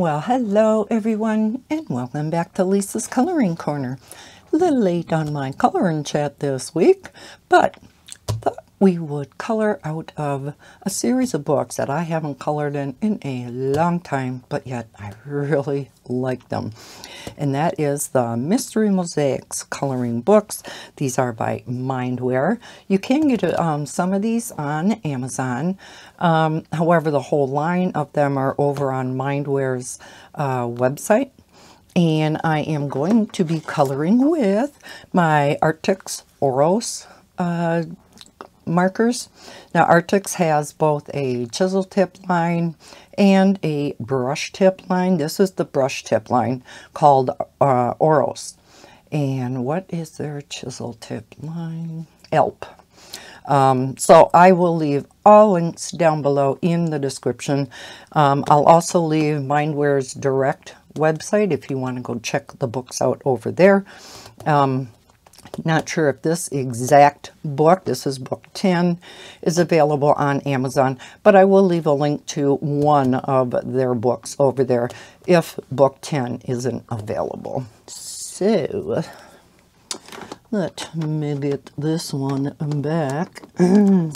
Well, hello everyone, and welcome back to Lisa's Coloring Corner. A little late on my coloring chat this week, but we would color out of a series of books that I haven't colored in in a long time, but yet I really like them. And that is the Mystery Mosaics coloring books. These are by Mindware. You can get um, some of these on Amazon. Um, however, the whole line of them are over on Mindware's uh, website. And I am going to be coloring with my Arrtx Oros uh, markers. Now Arrtx has both a chisel tip line and a brush tip line. This is the brush tip line called uh, Oros. And what is their chisel tip line? Alp. Um, so I will leave all links down below in the description. Um, I'll also leave Mindware's direct website if you want to go check the books out over there. Um, not sure if this exact book, this is book 10, is available on Amazon, but I will leave a link to one of their books over there if book 10 isn't available. So, let me get this one back in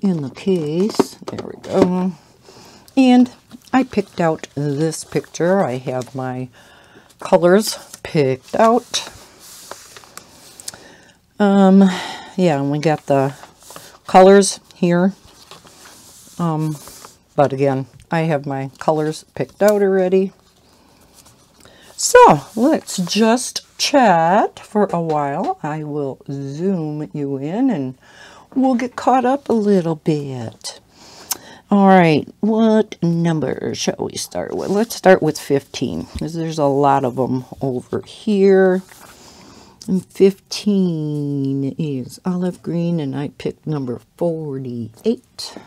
the case. There we go. And I picked out this picture. I have my colors picked out. Um, yeah, and we got the colors here. Um, but again, I have my colors picked out already. So, let's just chat for a while. I will zoom you in and we'll get caught up a little bit. All right, what number shall we start with? Let's start with 15, because there's a lot of them over here. And 15 is olive green, and I picked number 48.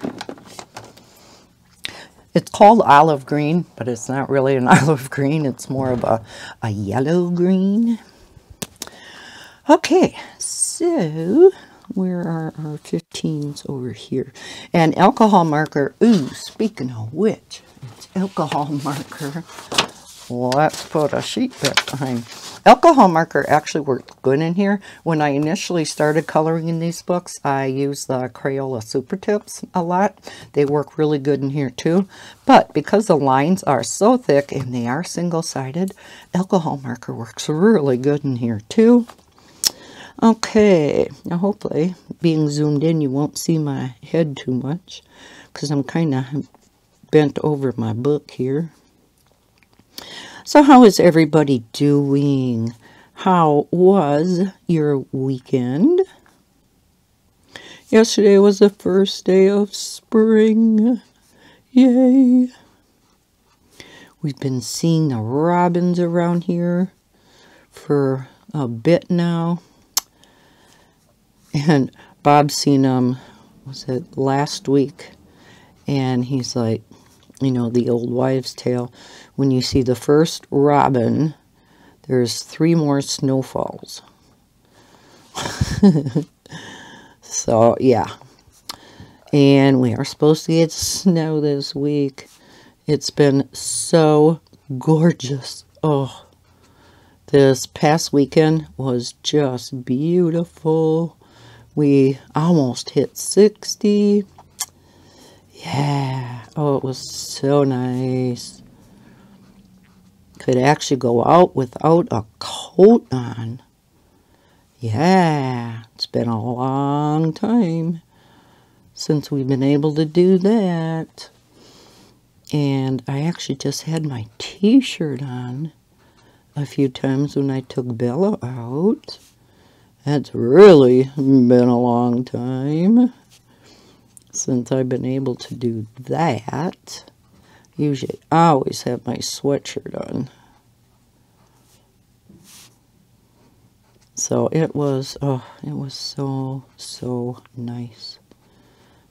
It's called olive green, but it's not really an olive green. It's more of a, a yellow green. Okay, so where are our 15s over here? And alcohol marker. Ooh, speaking of which, it's alcohol marker. Let's put a sheet back behind. Alcohol marker actually worked good in here. When I initially started coloring in these books, I used the Crayola Super Tips a lot. They work really good in here too. But because the lines are so thick and they are single-sided, alcohol marker works really good in here too. Okay, now hopefully being zoomed in you won't see my head too much because I'm kind of bent over my book here. So how is everybody doing? How was your weekend? Yesterday was the first day of spring. Yay. We've been seeing the robins around here for a bit now. And Bob's seen them, was it last week? And he's like, you know, the old wives' tale, when you see the first robin, there's three more snowfalls. so, yeah. And we are supposed to get snow this week. It's been so gorgeous. Oh, this past weekend was just beautiful. We almost hit 60. Yeah. Oh, it was so nice. Could actually go out without a coat on. Yeah, it's been a long time since we've been able to do that. And I actually just had my t-shirt on a few times when I took Bella out. That's really been a long time since I've been able to do that. Usually I always have my sweatshirt on. So it was, oh, it was so, so nice.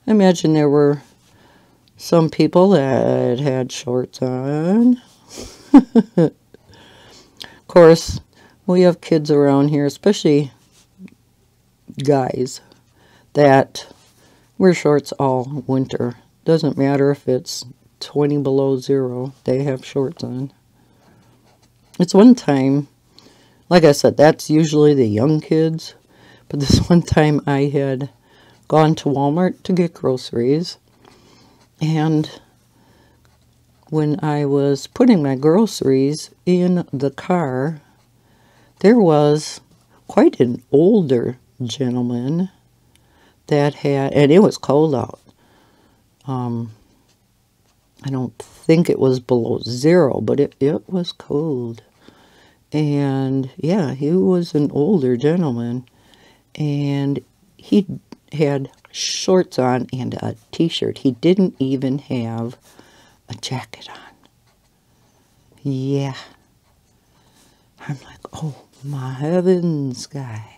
Imagine there were some people that had shorts on. of course, we have kids around here, especially guys, that wear shorts all winter. Doesn't matter if it's 20 below zero. They have shorts on. It's one time, like I said, that's usually the young kids. But this one time I had gone to Walmart to get groceries. And when I was putting my groceries in the car, there was quite an older gentleman that had, and it was cold out. Um, I don't think it was below zero, but it, it was cold. And yeah, he was an older gentleman. And he had shorts on and a t-shirt. He didn't even have a jacket on. Yeah. I'm like, oh my heavens, guy.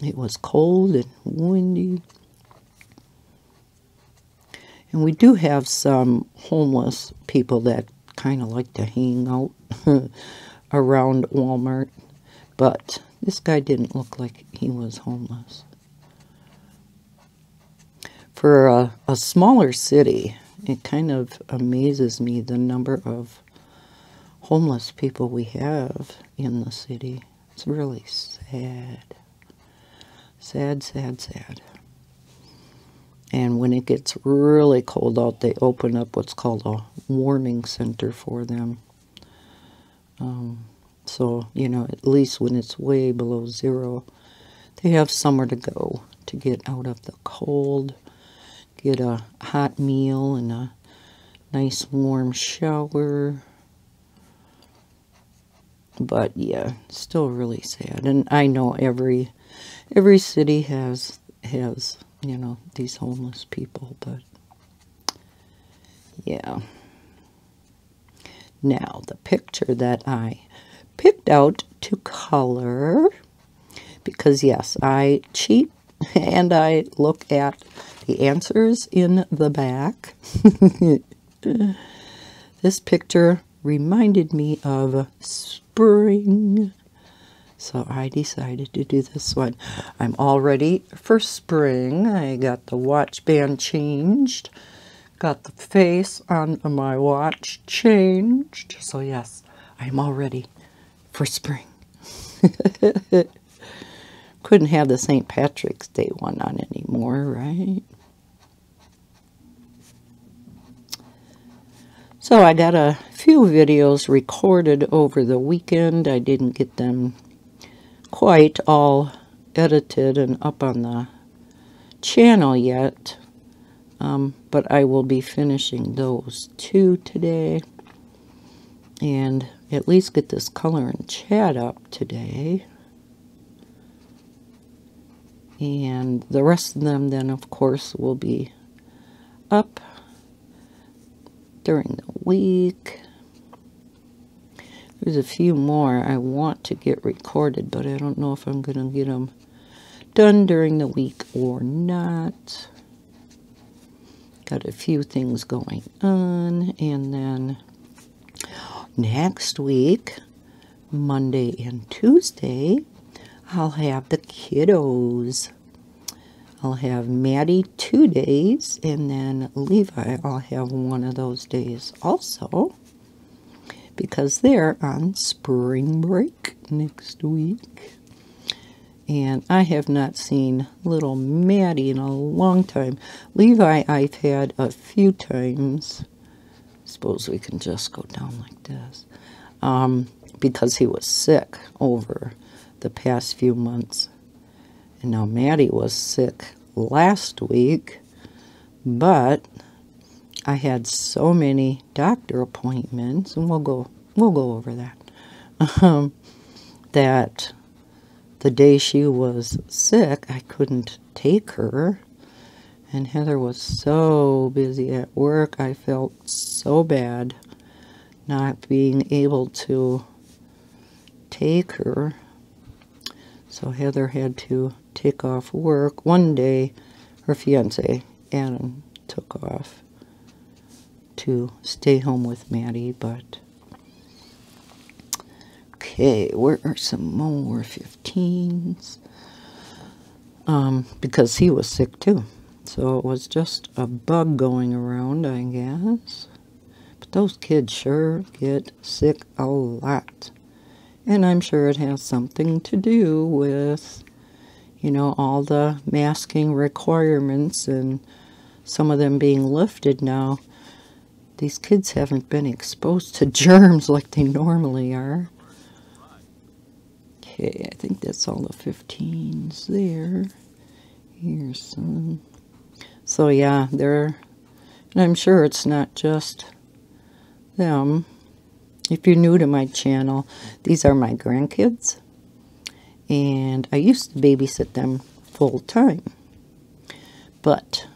It was cold and windy. And we do have some homeless people that kind of like to hang out around Walmart. But this guy didn't look like he was homeless. For a, a smaller city, it kind of amazes me the number of homeless people we have in the city. It's really sad. Sad, sad, sad. And when it gets really cold out, they open up what's called a warming center for them. Um, so, you know, at least when it's way below zero, they have somewhere to go to get out of the cold, get a hot meal and a nice warm shower. But yeah, still really sad. And I know every every city has has you know, these homeless people, but yeah. Now, the picture that I picked out to color, because yes, I cheat and I look at the answers in the back. this picture reminded me of spring. So I decided to do this one. I'm all ready for spring. I got the watch band changed. Got the face on my watch changed. So yes, I'm all ready for spring. Couldn't have the St. Patrick's Day one on anymore, right? So I got a few videos recorded over the weekend. I didn't get them quite all edited and up on the channel yet. Um, but I will be finishing those two today. And at least get this color and chat up today. And the rest of them then, of course, will be up during the week. There's a few more I want to get recorded, but I don't know if I'm going to get them done during the week or not. Got a few things going on, and then next week, Monday and Tuesday, I'll have the kiddos. I'll have Maddie two days, and then Levi, I'll have one of those days also because they're on spring break next week. And I have not seen little Maddie in a long time. Levi I've had a few times. Suppose we can just go down like this. Um, because he was sick over the past few months. And now Maddie was sick last week. But I had so many doctor appointments, and we'll go we'll go over that. Um, that the day she was sick, I couldn't take her, and Heather was so busy at work. I felt so bad not being able to take her. So Heather had to take off work. One day, her fiance, Adam, took off to stay home with Maddie, but okay, where are some more 15s? Um, because he was sick too. So So it was just a bug going around, I guess. But those kids sure get sick a lot. And I'm sure it has something to do with, you know, all the masking requirements and some of them being lifted now. These kids haven't been exposed to germs like they normally are. Okay, I think that's all the 15s there. Here's some. So yeah, they're, and I'm sure it's not just them. If you're new to my channel, these are my grandkids. And I used to babysit them full time. But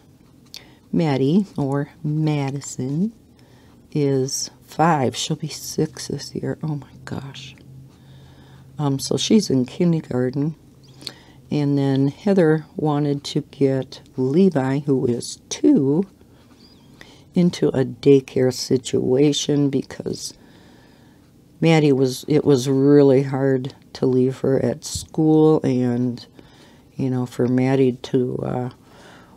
Maddie, or Madison, is five. She'll be six this year. Oh my gosh. Um, so she's in kindergarten. And then Heather wanted to get Levi, who is two, into a daycare situation because Maddie was, it was really hard to leave her at school and, you know, for Maddie to uh,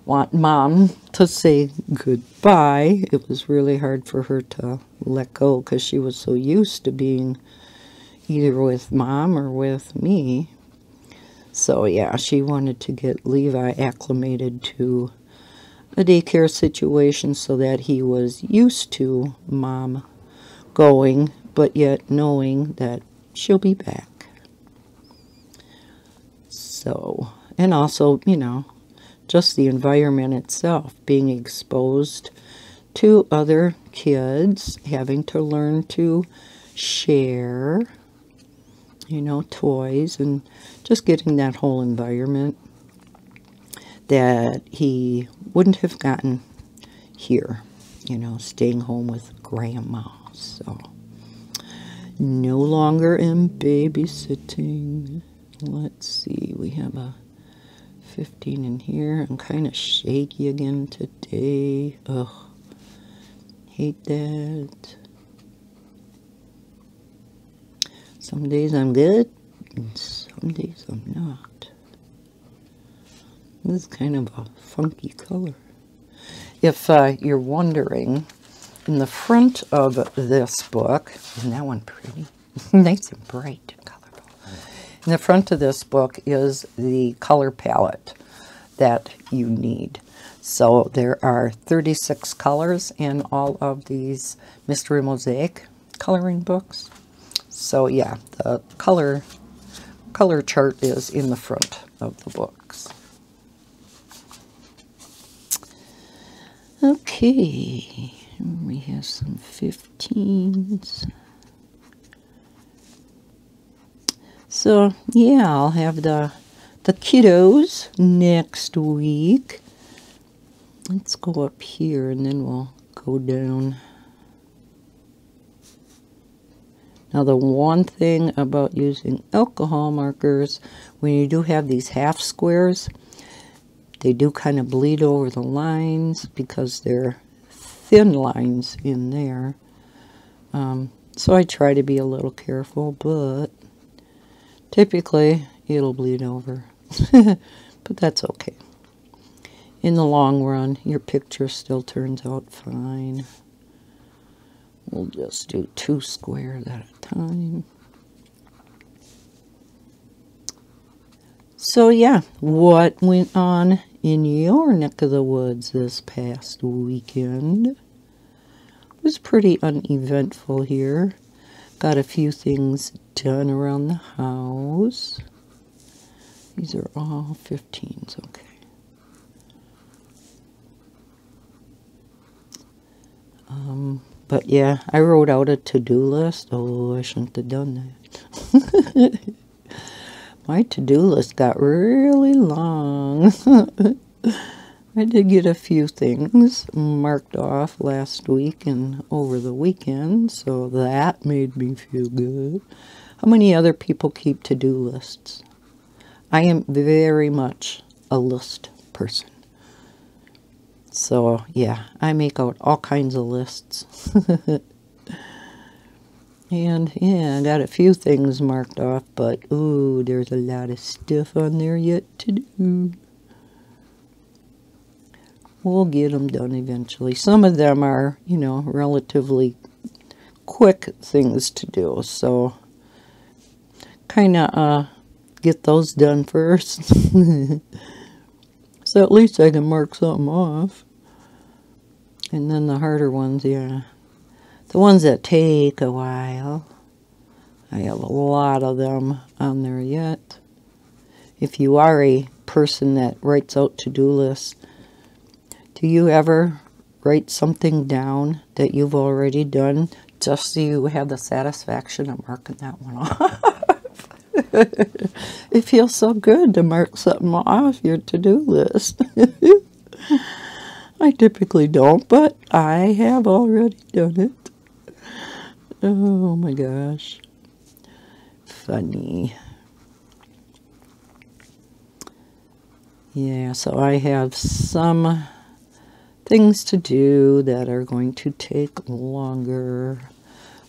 want mom to say goodbye. It was really hard for her to let go because she was so used to being either with mom or with me. So yeah, she wanted to get Levi acclimated to a daycare situation so that he was used to mom going, but yet knowing that she'll be back. So, and also, you know, just the environment itself, being exposed to other kids, having to learn to share, you know, toys, and just getting that whole environment that he wouldn't have gotten here, you know, staying home with grandma. So, no longer in babysitting. Let's see, we have a 15 in here. I'm kind of shaky again today. Ugh. Hate that. Some days I'm good, and some days I'm not. This is kind of a funky color. If uh, you're wondering, in the front of this book, isn't that one pretty? nice and bright. In the front of this book is the color palette that you need. So there are 36 colors in all of these Mystery Mosaic coloring books. So yeah, the color color chart is in the front of the books. Okay, we have some 15s. So yeah, I'll have the the kiddos next week. Let's go up here and then we'll go down. Now the one thing about using alcohol markers, when you do have these half squares, they do kind of bleed over the lines because they're thin lines in there. Um, so I try to be a little careful, but Typically, it'll bleed over, but that's okay. In the long run, your picture still turns out fine. We'll just do two squares at a time. So yeah, what went on in your neck of the woods this past weekend? It was pretty uneventful here. Got a few things done around the house. These are all 15s, okay. Um, but yeah, I wrote out a to-do list. Oh, I shouldn't have done that. My to-do list got really long. I did get a few things marked off last week and over the weekend, so that made me feel good. How many other people keep to-do lists? I am very much a list person. So, yeah, I make out all kinds of lists. and, yeah, I got a few things marked off, but, ooh, there's a lot of stuff on there yet to do. We'll get them done eventually. Some of them are, you know, relatively quick things to do. So kind of uh, get those done first. so at least I can mark something off. And then the harder ones, yeah. The ones that take a while. I have a lot of them on there yet. If you are a person that writes out to-do lists, do you ever write something down that you've already done just so you have the satisfaction of marking that one off? it feels so good to mark something off your to-do list. I typically don't, but I have already done it. Oh my gosh. Funny. Yeah, so I have some things to do that are going to take longer,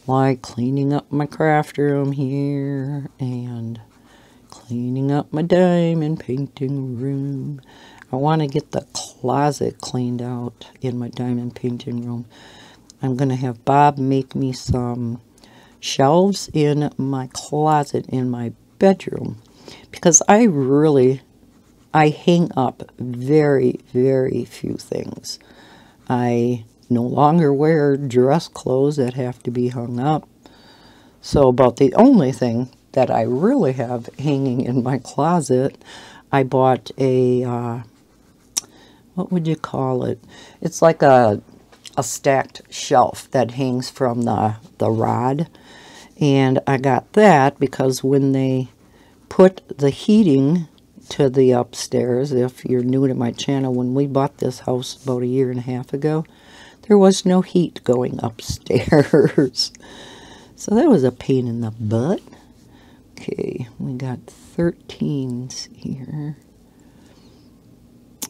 like cleaning up my craft room here and cleaning up my diamond painting room. I want to get the closet cleaned out in my diamond painting room. I'm going to have Bob make me some shelves in my closet in my bedroom because I really I hang up very, very few things. I no longer wear dress clothes that have to be hung up. So about the only thing that I really have hanging in my closet, I bought a, uh, what would you call it? It's like a, a stacked shelf that hangs from the, the rod. And I got that because when they put the heating to the upstairs. If you're new to my channel, when we bought this house about a year and a half ago, there was no heat going upstairs. so that was a pain in the butt. Okay, we got 13s here.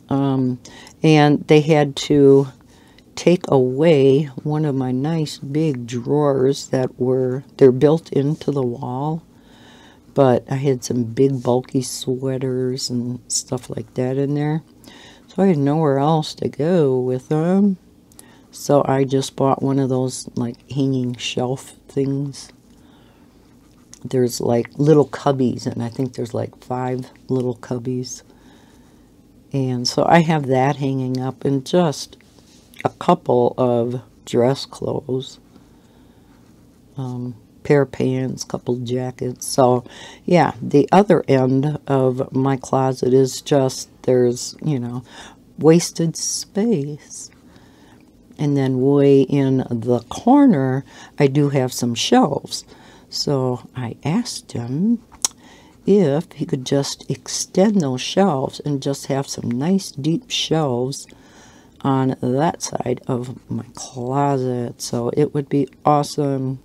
Um, and they had to take away one of my nice big drawers that were, they're built into the wall but I had some big bulky sweaters and stuff like that in there. So I had nowhere else to go with them. So I just bought one of those like hanging shelf things. There's like little cubbies and I think there's like five little cubbies. And so I have that hanging up and just a couple of dress clothes. Um, pair of pants, couple jackets. So, yeah, the other end of my closet is just, there's, you know, wasted space. And then way in the corner, I do have some shelves. So I asked him if he could just extend those shelves and just have some nice deep shelves on that side of my closet. So it would be awesome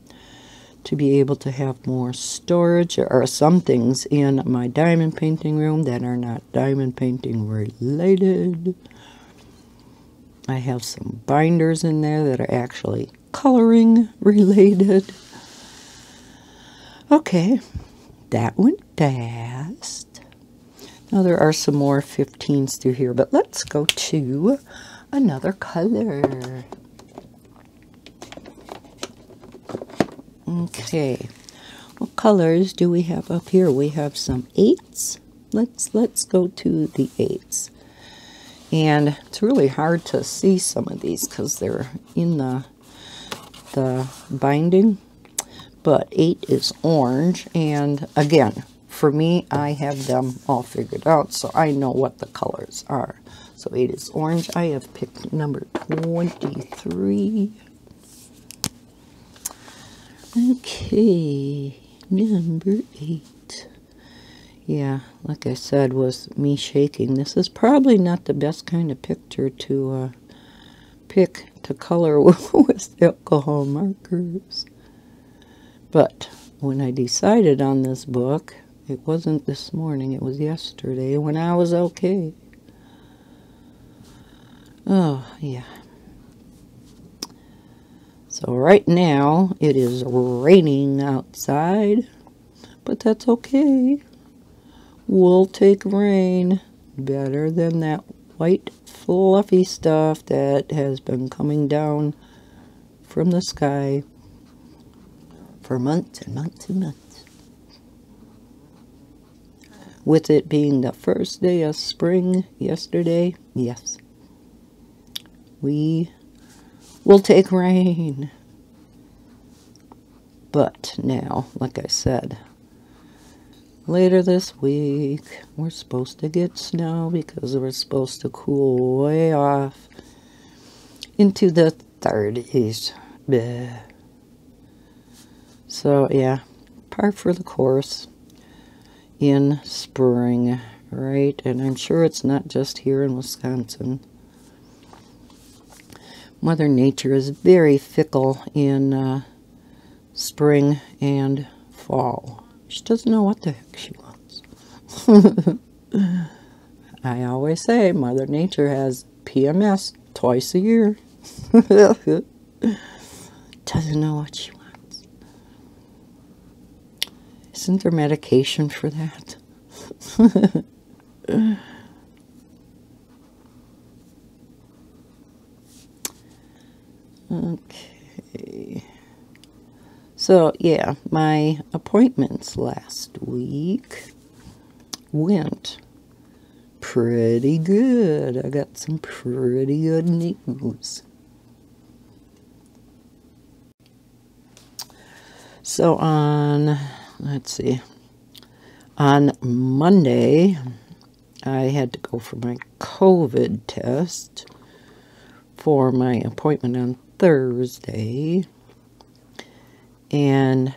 to be able to have more storage. Are some things in my diamond painting room that are not diamond painting related. I have some binders in there that are actually coloring related. Okay, that went fast. Now there are some more 15s through here, but let's go to another color. Okay. What colors do we have up here? We have some eights. Let's let's go to the eights. And it's really hard to see some of these because they're in the the binding. But eight is orange. And again, for me, I have them all figured out, so I know what the colors are. So eight is orange. I have picked number 23. Okay, number eight. Yeah, like I said, was me shaking. This is probably not the best kind of picture to uh, pick to color with alcohol markers. But when I decided on this book, it wasn't this morning, it was yesterday when I was okay. Oh, yeah. So right now it is raining outside, but that's okay. We'll take rain better than that white fluffy stuff that has been coming down from the sky for months and months and months. With it being the first day of spring yesterday, yes, we will take rain. But now, like I said, later this week, we're supposed to get snow because we're supposed to cool way off into the 30s. Bleh. So, yeah, par for the course in spring, right? And I'm sure it's not just here in Wisconsin. Mother Nature is very fickle in uh, spring and fall. She doesn't know what the heck she wants. I always say Mother Nature has PMS twice a year. doesn't know what she wants. Isn't there medication for that? okay. So, yeah, my appointments last week went pretty good. I got some pretty good news. So, on, let's see, on Monday, I had to go for my COVID test for my appointment on Thursday. And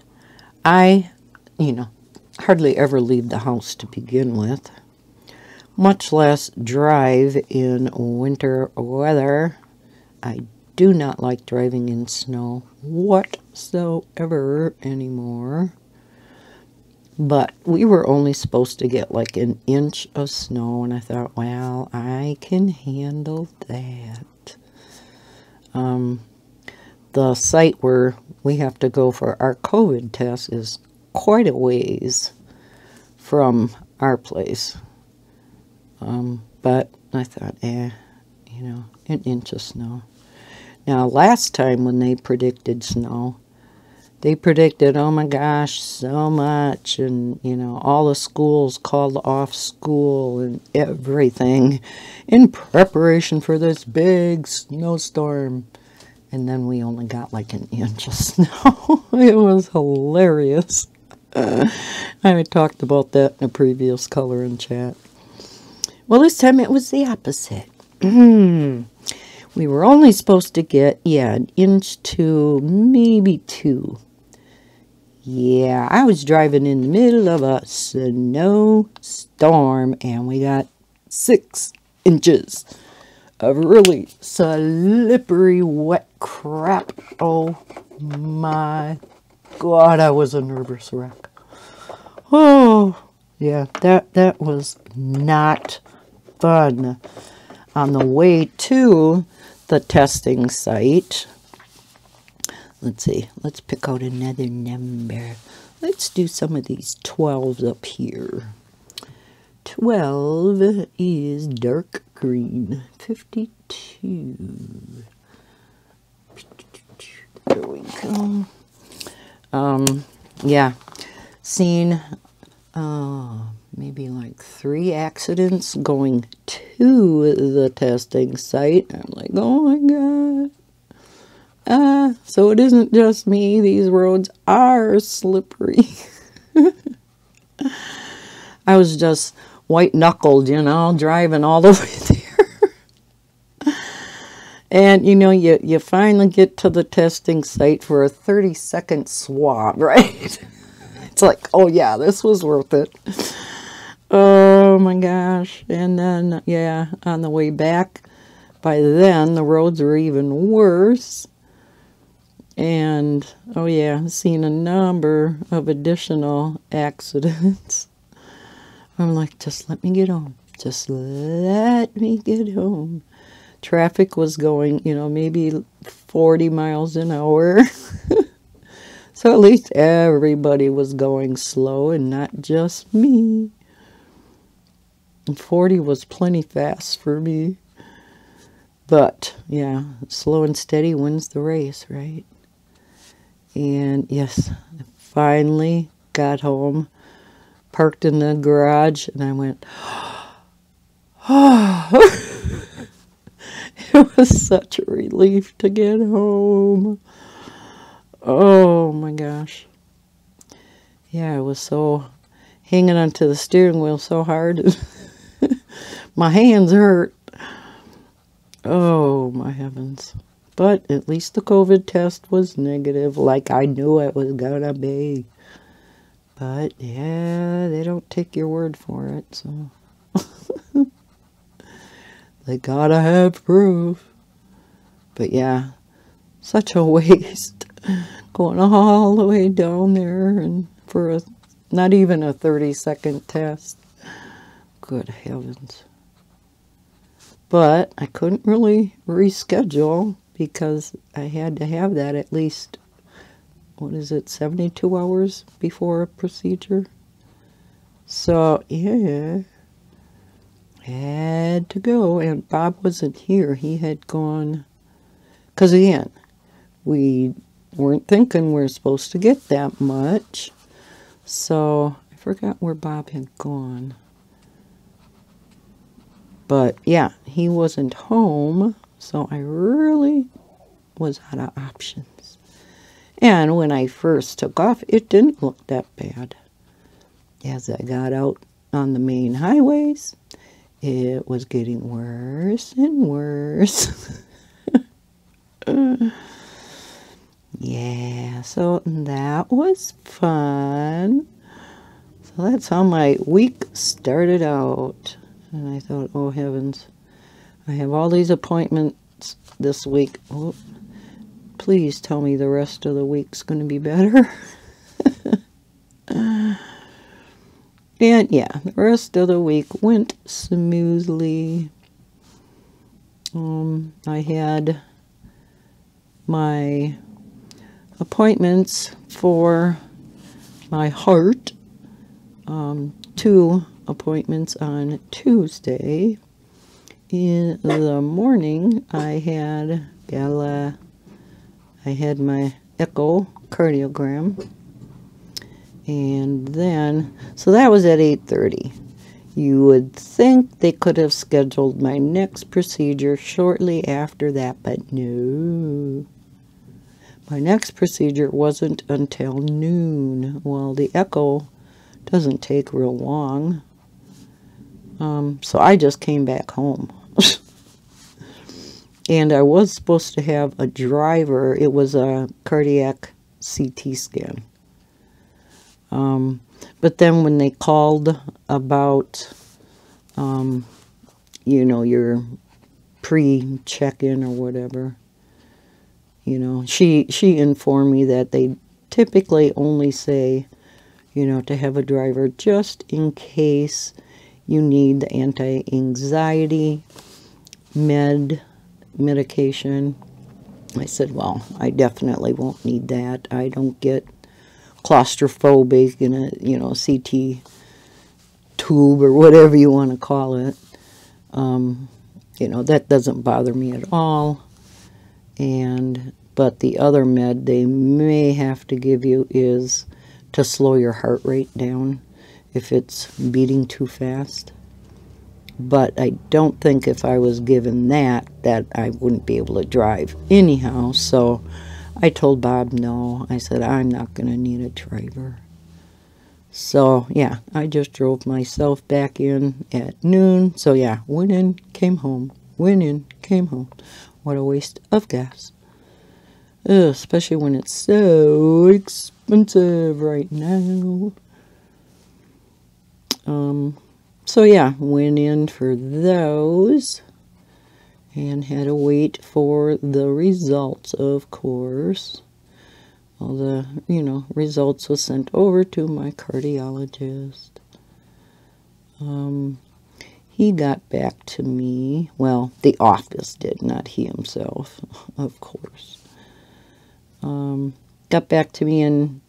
I, you know, hardly ever leave the house to begin with, much less drive in winter weather. I do not like driving in snow whatsoever anymore. But we were only supposed to get like an inch of snow, and I thought, well, I can handle that. Um, the site where we have to go for our COVID test is quite a ways from our place. Um, but I thought, eh, you know, an inch of snow. Now, last time when they predicted snow, they predicted, oh my gosh, so much. And, you know, all the schools called off school and everything in preparation for this big snowstorm. And then we only got like an inch of snow. it was hilarious. Uh, I talked about that in a previous color and chat. Well, this time it was the opposite. we were only supposed to get, yeah, an inch to maybe two. Yeah, I was driving in the middle of a snowstorm and we got six inches of really slippery, wet crap. Oh my God, I was a nervous wreck. Oh, yeah, that, that was not fun. On the way to the testing site, let's see, let's pick out another number. Let's do some of these 12s up here. 12 is dark green. 52. There we go. Um, yeah, seen uh, maybe like three accidents going to the testing site. I'm like, oh my god. Ah, uh, so it isn't just me. These roads are slippery. I was just white knuckled, you know, driving all the way there. and, you know, you, you finally get to the testing site for a 30 second swab, right? it's like, oh yeah, this was worth it. Oh my gosh. And then, yeah, on the way back, by then the roads were even worse. And, oh yeah, seen a number of additional accidents. I'm like, just let me get home. Just let me get home. Traffic was going, you know, maybe 40 miles an hour. so at least everybody was going slow and not just me. And 40 was plenty fast for me. But, yeah, slow and steady wins the race, right? And, yes, I finally got home, parked in the garage, and I went, oh. it was such a relief to get home. Oh, my gosh. Yeah, I was so hanging onto the steering wheel so hard. my hands hurt. Oh, my heavens. But at least the COVID test was negative, like I knew it was gonna be. But yeah, they don't take your word for it, so. they gotta have proof. But yeah, such a waste going all the way down there and for a not even a 30 second test. Good heavens. But I couldn't really reschedule because I had to have that at least, what is it, 72 hours before a procedure. So, yeah, had to go. And Bob wasn't here. He had gone, because again, we weren't thinking we are supposed to get that much. So, I forgot where Bob had gone. But yeah, he wasn't home, so I really was out of options. And when I first took off, it didn't look that bad. As I got out on the main highways, it was getting worse and worse. yeah, so that was fun. So that's how my week started out. And I thought, oh heavens, I have all these appointments this week. Oh, please tell me the rest of the week's going to be better. and yeah, the rest of the week went smoothly. Um, I had my appointments for my heart um, two appointments on Tuesday. In the morning, I had Bella, I had my echocardiogram, and then, so that was at 8.30. You would think they could have scheduled my next procedure shortly after that, but no. My next procedure wasn't until noon. Well, the echo doesn't take real long. Um, so I just came back home. and I was supposed to have a driver. It was a cardiac CT scan. Um, but then when they called about, um, you know, your pre-check-in or whatever, you know, she, she informed me that they typically only say, you know, to have a driver just in case you need the anti-anxiety med medication. I said, well, I definitely won't need that. I don't get claustrophobic in a, you know, CT tube or whatever you want to call it. Um, you know, that doesn't bother me at all. And, but the other med they may have to give you is to slow your heart rate down if it's beating too fast. But I don't think if I was given that, that I wouldn't be able to drive anyhow. So I told Bob no. I said, I'm not going to need a driver. So, yeah, I just drove myself back in at noon. So, yeah, went in, came home. Went in, came home. What a waste of gas. Ugh, especially when it's so expensive right now. Um, so yeah, went in for those and had to wait for the results, of course. All the, you know, results was sent over to my cardiologist. Um, he got back to me. Well, the office did, not he himself, of course. Um, got back to me and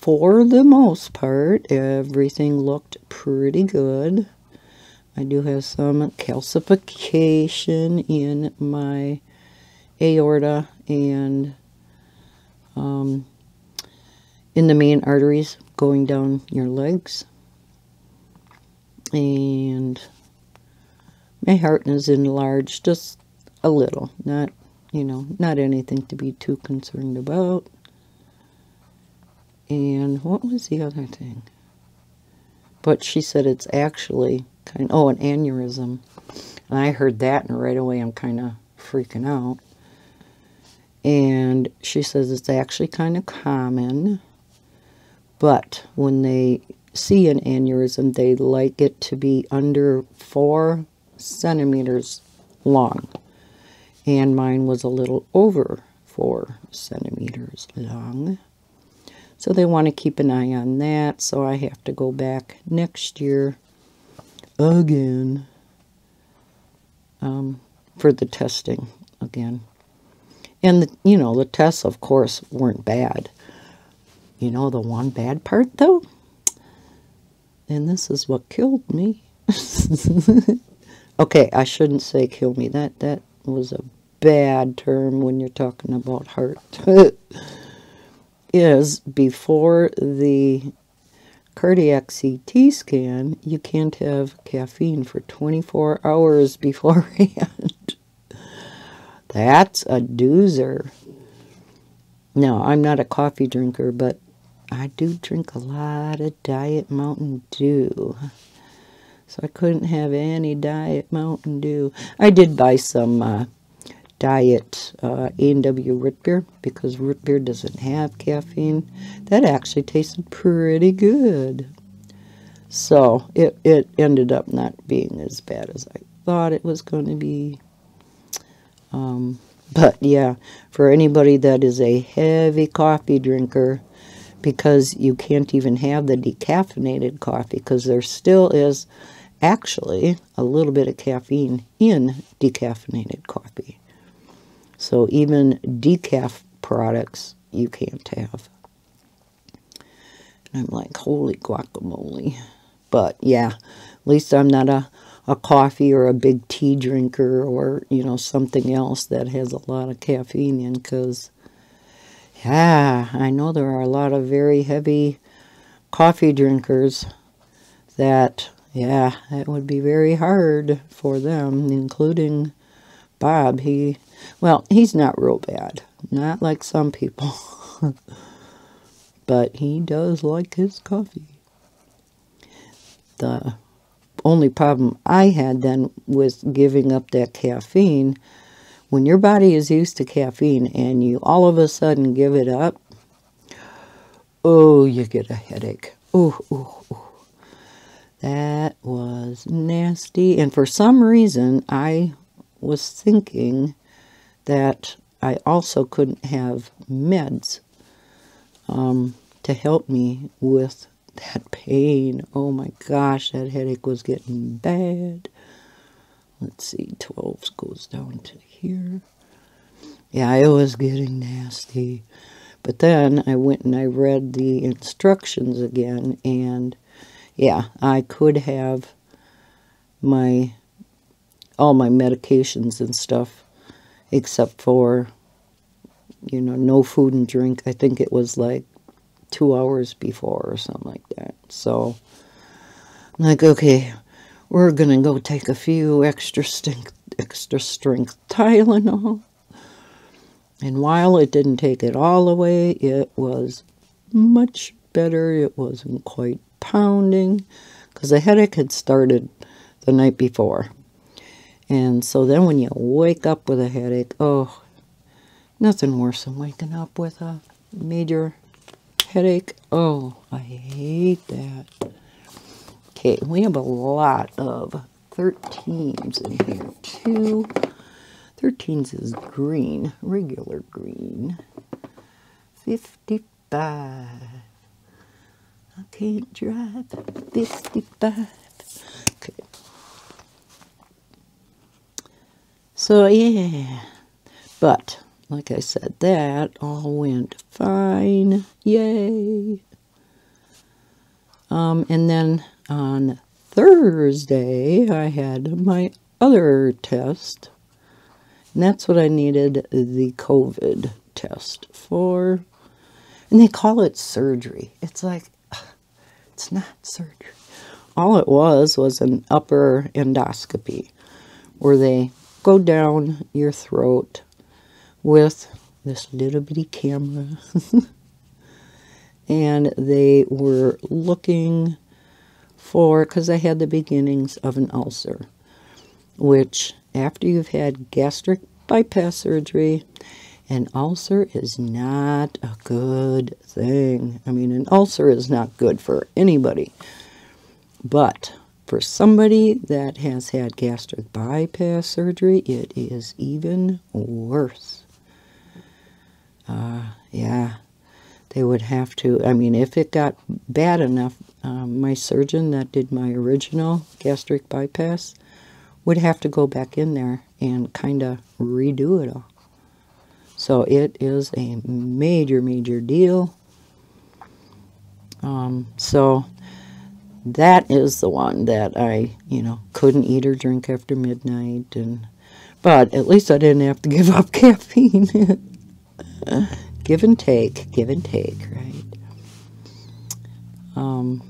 for the most part, everything looked pretty good. I do have some calcification in my aorta and um, in the main arteries going down your legs. And my heart is enlarged just a little, not, you know, not anything to be too concerned about. And what was the other thing? But she said it's actually kind of, oh, an aneurysm. And I heard that and right away I'm kind of freaking out. And she says it's actually kind of common. But when they see an aneurysm, they like it to be under four centimeters long. And mine was a little over four centimeters long. So they want to keep an eye on that. So I have to go back next year again um, for the testing again. And, the, you know, the tests, of course, weren't bad. You know the one bad part, though? And this is what killed me. okay, I shouldn't say kill me. That, that was a bad term when you're talking about heart. is before the cardiac CT scan, you can't have caffeine for 24 hours beforehand. That's a doozer. Now, I'm not a coffee drinker, but I do drink a lot of Diet Mountain Dew. So I couldn't have any Diet Mountain Dew. I did buy some uh, Diet uh, A&W root beer because root beer doesn't have caffeine. That actually tasted pretty good. So it, it ended up not being as bad as I thought it was going to be. Um, but yeah, for anybody that is a heavy coffee drinker, because you can't even have the decaffeinated coffee, because there still is actually a little bit of caffeine in decaffeinated coffee. So even decaf products you can't have. And I'm like, holy guacamole. But yeah, at least I'm not a a coffee or a big tea drinker or, you know, something else that has a lot of caffeine in because, yeah, I know there are a lot of very heavy coffee drinkers that, yeah, it would be very hard for them, including Bob. He, well, he's not real bad. Not like some people. but he does like his coffee. The only problem I had then with giving up that caffeine, when your body is used to caffeine and you all of a sudden give it up, oh, you get a headache. Oh, oh, oh. That was nasty. And for some reason, I was thinking that I also couldn't have meds um, to help me with that pain. Oh my gosh, that headache was getting bad. Let's see, 12 goes down to here. Yeah, it was getting nasty. But then I went and I read the instructions again, and yeah, I could have my all my medications and stuff, except for, you know, no food and drink. I think it was like two hours before or something like that. So, I'm like, okay, we're going to go take a few extra strength, extra strength Tylenol. And while it didn't take it all away, it was much better. It wasn't quite pounding because the headache had started the night before. And so then when you wake up with a headache, oh, nothing worse than waking up with a major headache. Oh, I hate that. Okay, we have a lot of 13s in here too. 13s is green, regular green. 55. I can't drive 55. So, yeah. But like I said, that all went fine. Yay. Um, and then on Thursday, I had my other test. And that's what I needed the COVID test for. And they call it surgery. It's like, it's not surgery. All it was was an upper endoscopy where they go down your throat with this little bitty camera. and they were looking for, because I had the beginnings of an ulcer, which after you've had gastric bypass surgery, an ulcer is not a good thing. I mean, an ulcer is not good for anybody. But for somebody that has had gastric bypass surgery, it is even worse. Uh, yeah, they would have to, I mean, if it got bad enough, um, my surgeon that did my original gastric bypass would have to go back in there and kind of redo it all. So it is a major, major deal. Um, so that is the one that I, you know, couldn't eat or drink after midnight. and But at least I didn't have to give up caffeine. give and take, give and take, right? Um,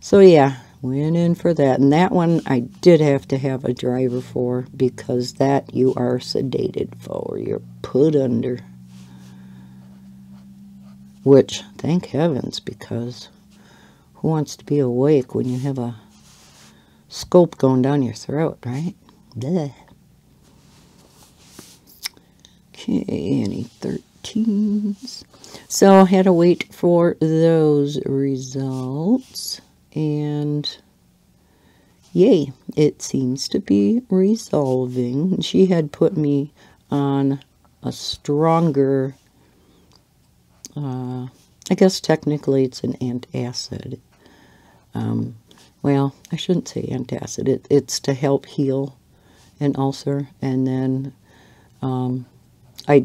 so yeah, went in for that. And that one I did have to have a driver for because that you are sedated for. You're put under. Which, thank heavens, because wants to be awake when you have a scope going down your throat, right? Blech. Okay, any 13s? So I had to wait for those results. And yay, it seems to be resolving. She had put me on a stronger, uh, I guess technically it's an antacid. Um, well, I shouldn't say antacid. It, it's to help heal an ulcer. And then um, I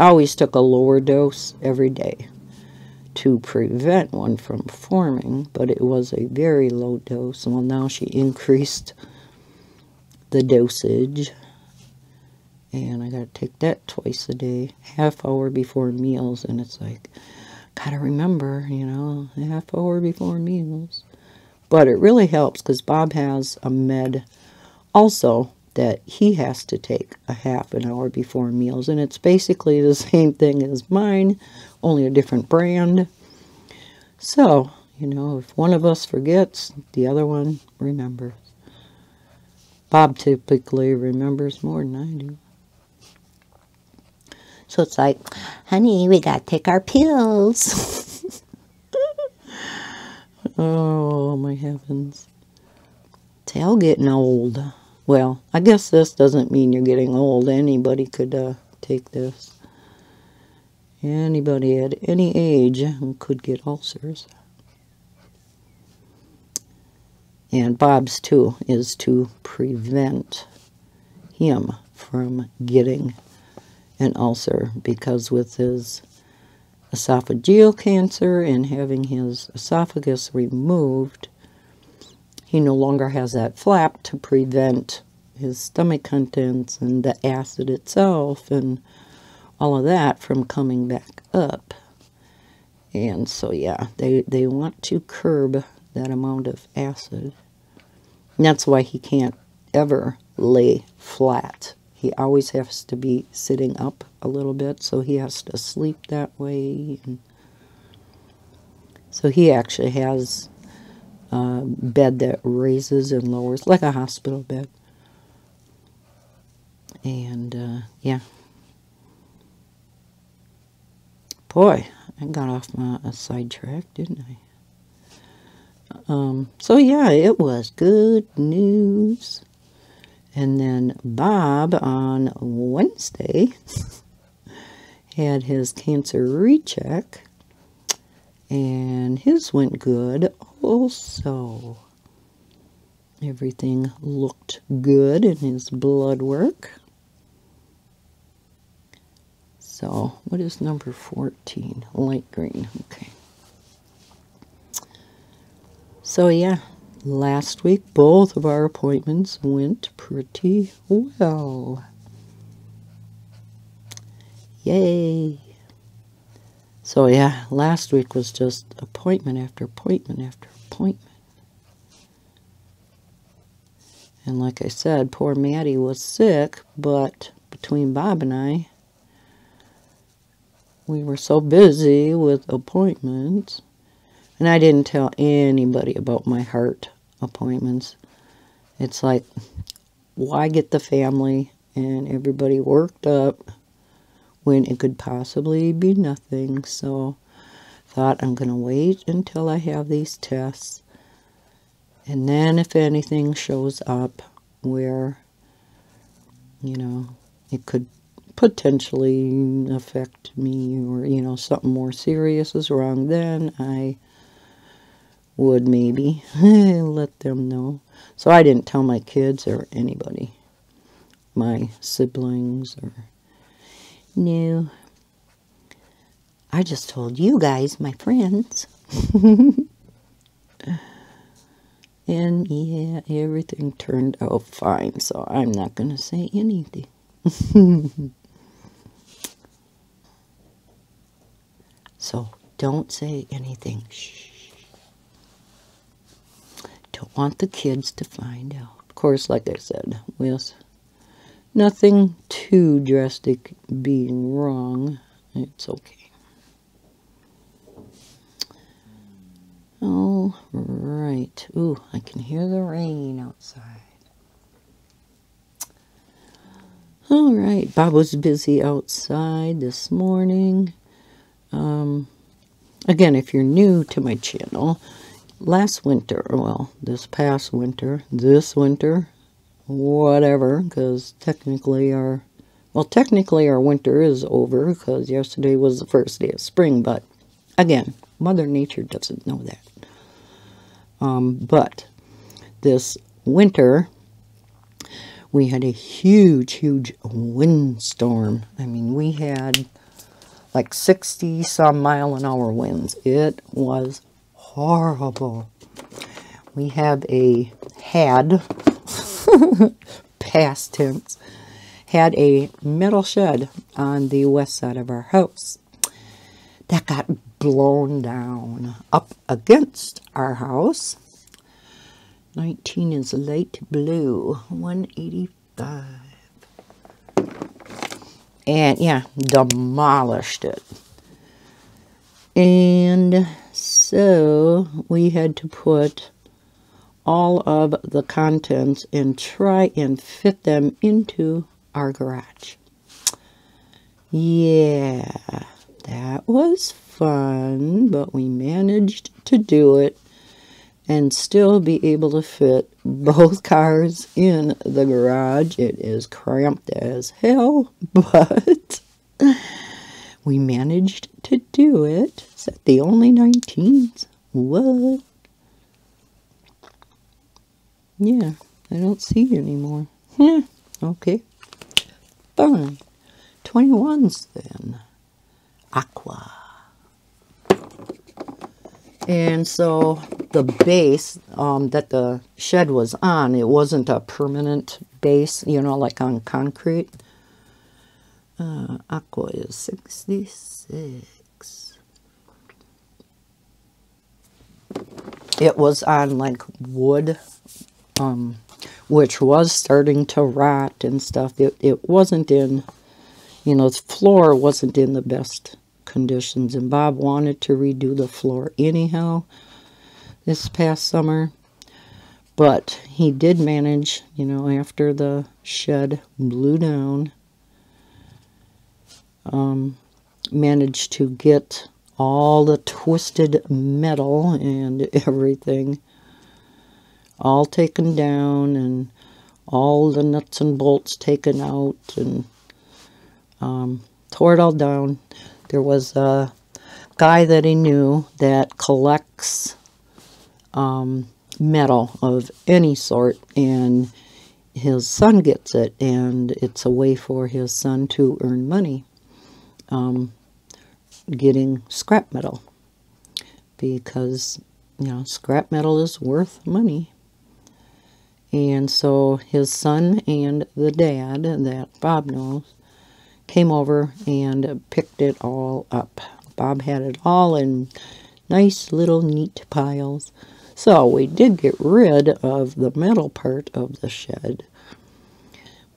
always took a lower dose every day to prevent one from forming, but it was a very low dose. Well, now she increased the dosage, and I got to take that twice a day, half hour before meals, and it's like, gotta remember, you know, half hour before meals. But it really helps because Bob has a med also that he has to take a half an hour before meals. And it's basically the same thing as mine, only a different brand. So, you know, if one of us forgets, the other one remembers. Bob typically remembers more than I do. So it's like, honey, we got to take our pills. oh, my heavens. Tell getting old. Well, I guess this doesn't mean you're getting old. Anybody could uh, take this. Anybody at any age could get ulcers. And Bob's, too, is to prevent him from getting an ulcer because with his esophageal cancer and having his esophagus removed, he no longer has that flap to prevent his stomach contents and the acid itself and all of that from coming back up. And so, yeah, they, they want to curb that amount of acid. And that's why he can't ever lay flat. He always has to be sitting up a little bit, so he has to sleep that way. And so he actually has a bed that raises and lowers, like a hospital bed. And, uh, yeah. Boy, I got off my a sidetrack, didn't I? Um, so, yeah, it was good news. And then Bob on Wednesday had his cancer recheck and his went good also. Everything looked good in his blood work. So, what is number 14? Light green. Okay. So, yeah, last week both of our appointments went pretty well. Yay! So yeah, last week was just appointment after appointment after appointment. And like I said, poor Maddie was sick, but between Bob and I, we were so busy with appointments. And I didn't tell anybody about my heart appointments. It's like, why get the family and everybody worked up when it could possibly be nothing. So thought I'm going to wait until I have these tests. And then if anything shows up where, you know, it could potentially affect me or, you know, something more serious is wrong, then I would maybe let them know. So I didn't tell my kids or anybody, my siblings or no. I just told you guys, my friends. and yeah, everything turned out fine, so I'm not going to say anything. so don't say anything. Shh. Don't want the kids to find out. Of course, like I said, with Nothing too drastic being wrong. It's okay. All right. Ooh, I can hear the rain outside. All right. Bob was busy outside this morning. Um, again, if you're new to my channel, last winter, well, this past winter, this winter, whatever, because technically our, well, technically our winter is over, because yesterday was the first day of spring, but again, Mother Nature doesn't know that. Um, but this winter, we had a huge, huge windstorm. I mean, we had like 60 some mile an hour winds. It was horrible. We have a had past tense, had a metal shed on the west side of our house that got blown down up against our house. 19 is light blue, 185. And yeah, demolished it. And so we had to put all of the contents and try and fit them into our garage. Yeah, that was fun, but we managed to do it and still be able to fit both cars in the garage. It is cramped as hell, but we managed to do it. Is that the only 19s? What? Yeah, I don't see you anymore. Yeah, okay. Fine. 21s then. Aqua. And so the base um, that the shed was on, it wasn't a permanent base, you know, like on concrete. Uh, aqua is 66. It was on like wood um, which was starting to rot and stuff. It, it wasn't in, you know, the floor wasn't in the best conditions. And Bob wanted to redo the floor anyhow this past summer. But he did manage, you know, after the shed blew down, um, managed to get all the twisted metal and everything all taken down and all the nuts and bolts taken out and um, tore it all down. There was a guy that he knew that collects um, metal of any sort and his son gets it and it's a way for his son to earn money um, getting scrap metal because you know, scrap metal is worth money. And so his son and the dad that Bob knows came over and picked it all up. Bob had it all in nice little neat piles. So we did get rid of the metal part of the shed.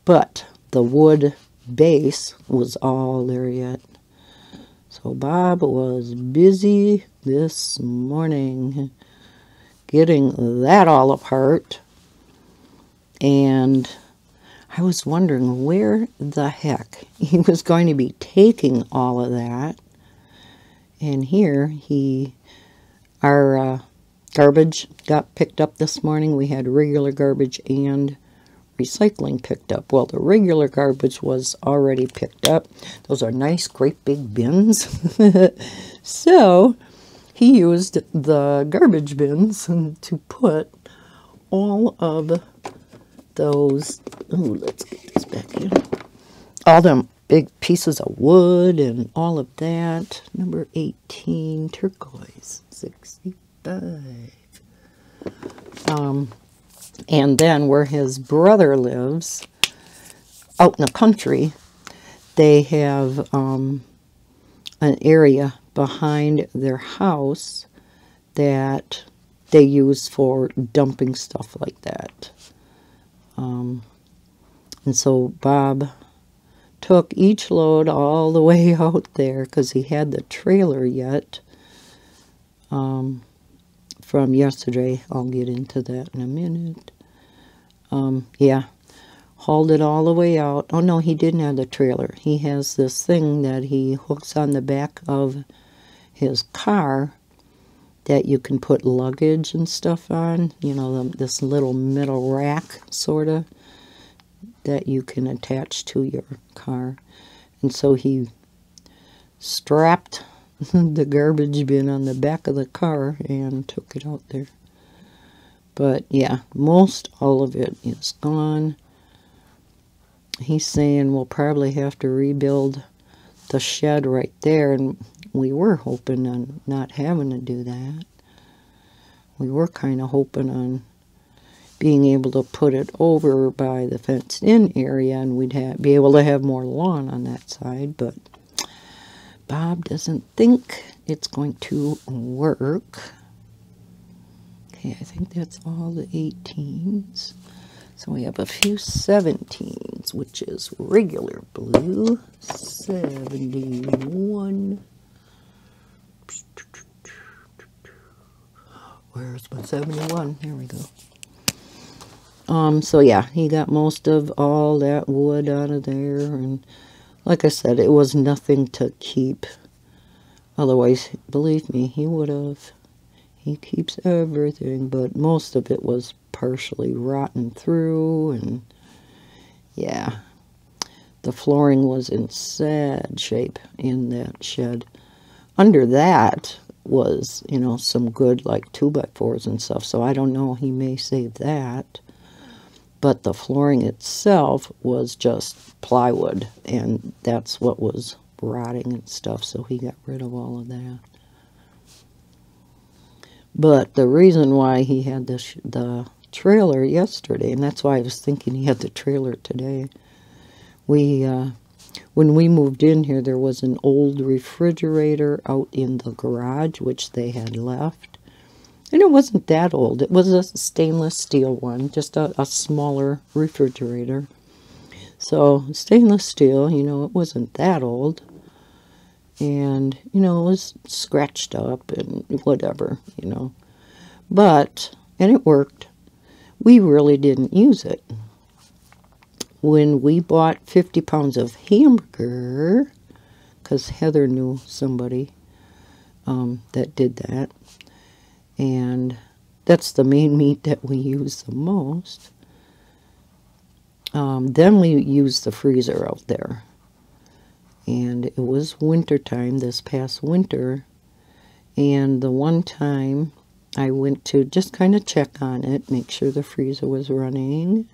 But the wood base was all there yet. So Bob was busy this morning getting that all apart. And I was wondering where the heck he was going to be taking all of that. And here he, our uh, garbage got picked up this morning. We had regular garbage and recycling picked up. Well, the regular garbage was already picked up. Those are nice, great big bins. so he used the garbage bins to put all of those, oh, let's get this back in, all them big pieces of wood and all of that. Number 18, turquoise, 65. Um, and then where his brother lives, out in the country, they have um, an area behind their house that they use for dumping stuff like that. Um, and so Bob took each load all the way out there because he had the trailer yet um, from yesterday. I'll get into that in a minute. Um, yeah, hauled it all the way out. Oh, no, he didn't have the trailer. He has this thing that he hooks on the back of his car that you can put luggage and stuff on. You know, this little metal rack, sort of, that you can attach to your car. And so he strapped the garbage bin on the back of the car and took it out there. But yeah, most all of it is gone. He's saying we'll probably have to rebuild the shed right there. And we were hoping on not having to do that. We were kind of hoping on being able to put it over by the fenced in area and we'd have, be able to have more lawn on that side. But Bob doesn't think it's going to work. Okay, I think that's all the 18s. So we have a few 17s, which is regular blue. 71. Where's my 71? There we go. Um, so yeah, he got most of all that wood out of there. And like I said, it was nothing to keep. Otherwise, believe me, he would have. He keeps everything, but most of it was partially rotten through. And yeah, the flooring was in sad shape in that shed. Under that, was, you know, some good like 2 by 4s and stuff. So I don't know, he may save that. But the flooring itself was just plywood, and that's what was rotting and stuff, so he got rid of all of that. But the reason why he had this, the trailer yesterday, and that's why I was thinking he had the trailer today, we uh, when we moved in here, there was an old refrigerator out in the garage, which they had left. And it wasn't that old. It was a stainless steel one, just a, a smaller refrigerator. So, stainless steel, you know, it wasn't that old. And, you know, it was scratched up and whatever, you know. But, and it worked. We really didn't use it when we bought 50 pounds of hamburger, because Heather knew somebody um, that did that, and that's the main meat that we use the most. Um, then we used the freezer out there. And it was winter time this past winter. And the one time I went to just kind of check on it, make sure the freezer was running.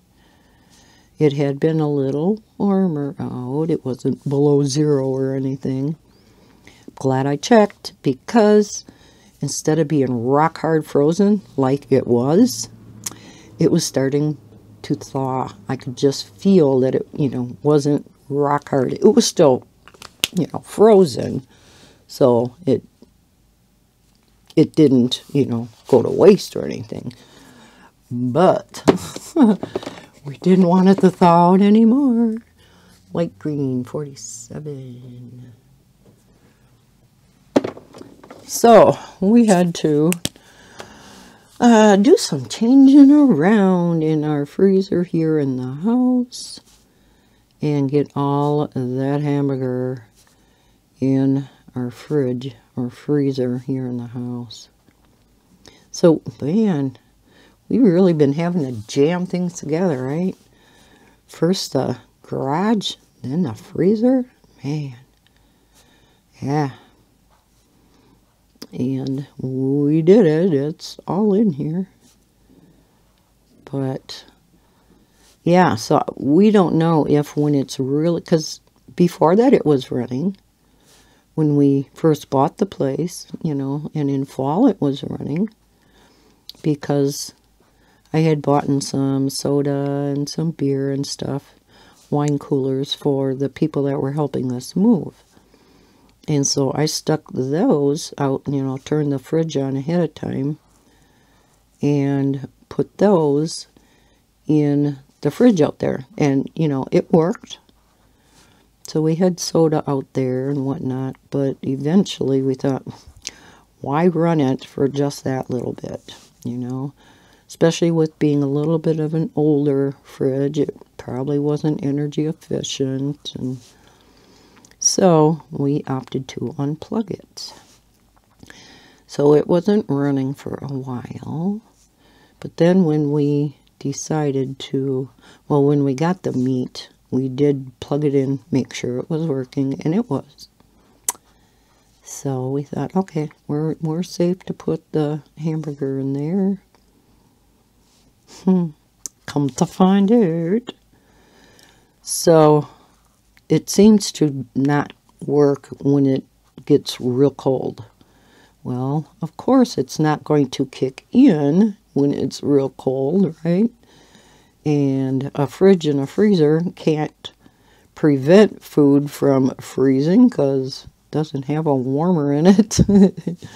It had been a little warmer out. It wasn't below zero or anything. Glad I checked because instead of being rock hard frozen like it was, it was starting to thaw. I could just feel that it, you know, wasn't rock hard. It was still, you know, frozen. So it it didn't, you know, go to waste or anything. But we didn't want it to thaw out anymore. Light green 47. So we had to uh, do some changing around in our freezer here in the house and get all that hamburger in our fridge or freezer here in the house. So, man, we've really been having to jam things together, right? First the garage, then the freezer. Man, yeah. And we did it. It's all in here. But, yeah, so we don't know if when it's really, because before that it was running when we first bought the place, you know, and in fall it was running because I had bought some soda and some beer and stuff, wine coolers for the people that were helping us move. And so I stuck those out, you know, turned the fridge on ahead of time and put those in the fridge out there. And, you know, it worked. So we had soda out there and whatnot, but eventually we thought, why run it for just that little bit, you know? Especially with being a little bit of an older fridge, it probably wasn't energy efficient. And so we opted to unplug it. So it wasn't running for a while. But then when we decided to, well, when we got the meat we did plug it in, make sure it was working, and it was. So we thought, okay, we're, we're safe to put the hamburger in there. Hmm. Come to find out. So it seems to not work when it gets real cold. Well, of course, it's not going to kick in when it's real cold, right? And a fridge and a freezer can't prevent food from freezing because it doesn't have a warmer in it.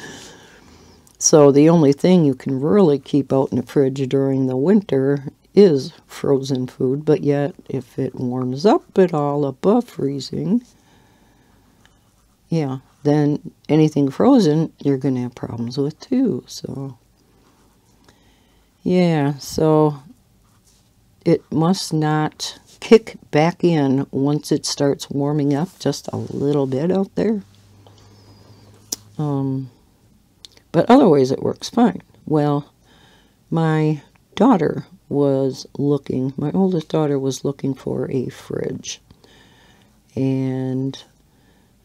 so the only thing you can really keep out in the fridge during the winter is frozen food. But yet, if it warms up at all above freezing, yeah, then anything frozen you're going to have problems with too. So, yeah, so it must not kick back in once it starts warming up just a little bit out there. Um, but otherwise it works fine. Well, my daughter was looking, my oldest daughter was looking for a fridge. And,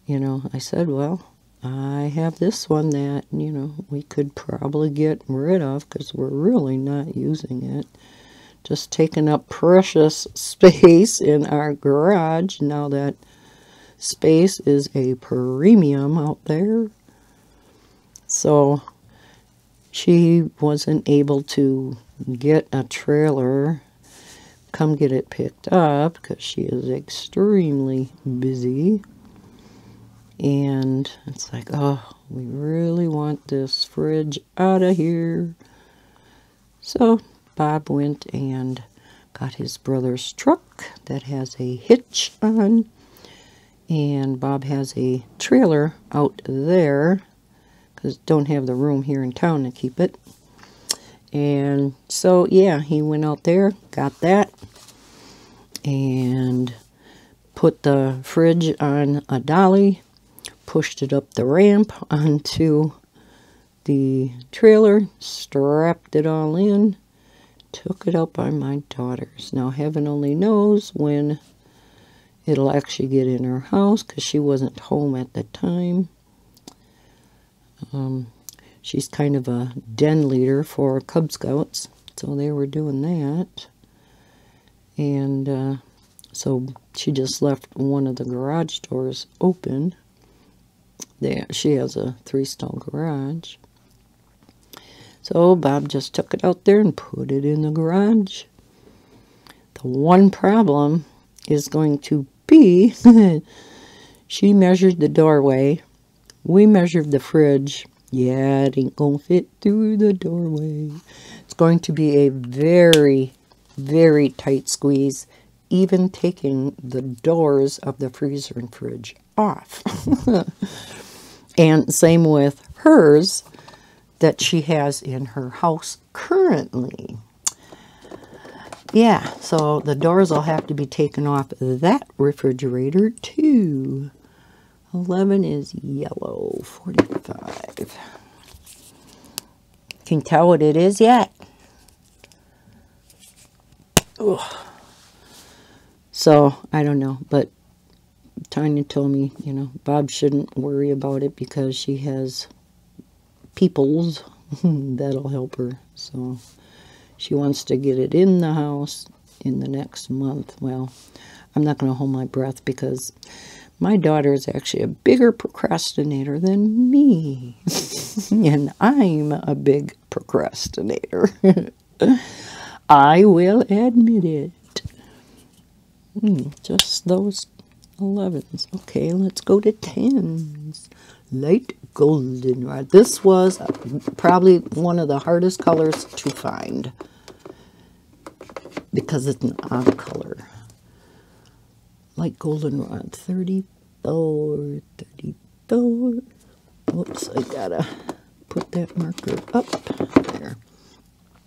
you know, I said, well, I have this one that, you know, we could probably get rid of because we're really not using it just taking up precious space in our garage now that space is a premium out there. So she wasn't able to get a trailer, come get it picked up because she is extremely busy. And it's like, oh, we really want this fridge out of here. So Bob went and got his brother's truck that has a hitch on. And Bob has a trailer out there because don't have the room here in town to keep it. And so, yeah, he went out there, got that, and put the fridge on a dolly, pushed it up the ramp onto the trailer, strapped it all in, took it up by my daughters. Now, heaven only knows when it'll actually get in her house because she wasn't home at the time. Um, she's kind of a den leader for Cub Scouts, so they were doing that. And uh, so she just left one of the garage doors open. There, she has a three-stall garage. So Bob just took it out there and put it in the garage. The one problem is going to be she measured the doorway. We measured the fridge. Yeah, it ain't going to fit through the doorway. It's going to be a very, very tight squeeze, even taking the doors of the freezer and fridge off. and same with hers that she has in her house currently. Yeah, so the doors will have to be taken off that refrigerator too. 11 is yellow, 45. Can tell what it is yet? Ugh. So, I don't know, but Tanya told me, you know, Bob shouldn't worry about it because she has peoples that'll help her. So, she wants to get it in the house in the next month. Well, I'm not going to hold my breath because my daughter is actually a bigger procrastinator than me. and I'm a big procrastinator. I will admit it. Hmm, just those 11s. Okay, let's go to 10s. Light goldenrod. This was probably one of the hardest colors to find because it's an odd color. Light goldenrod, 34, 34. Whoops, I gotta put that marker up there.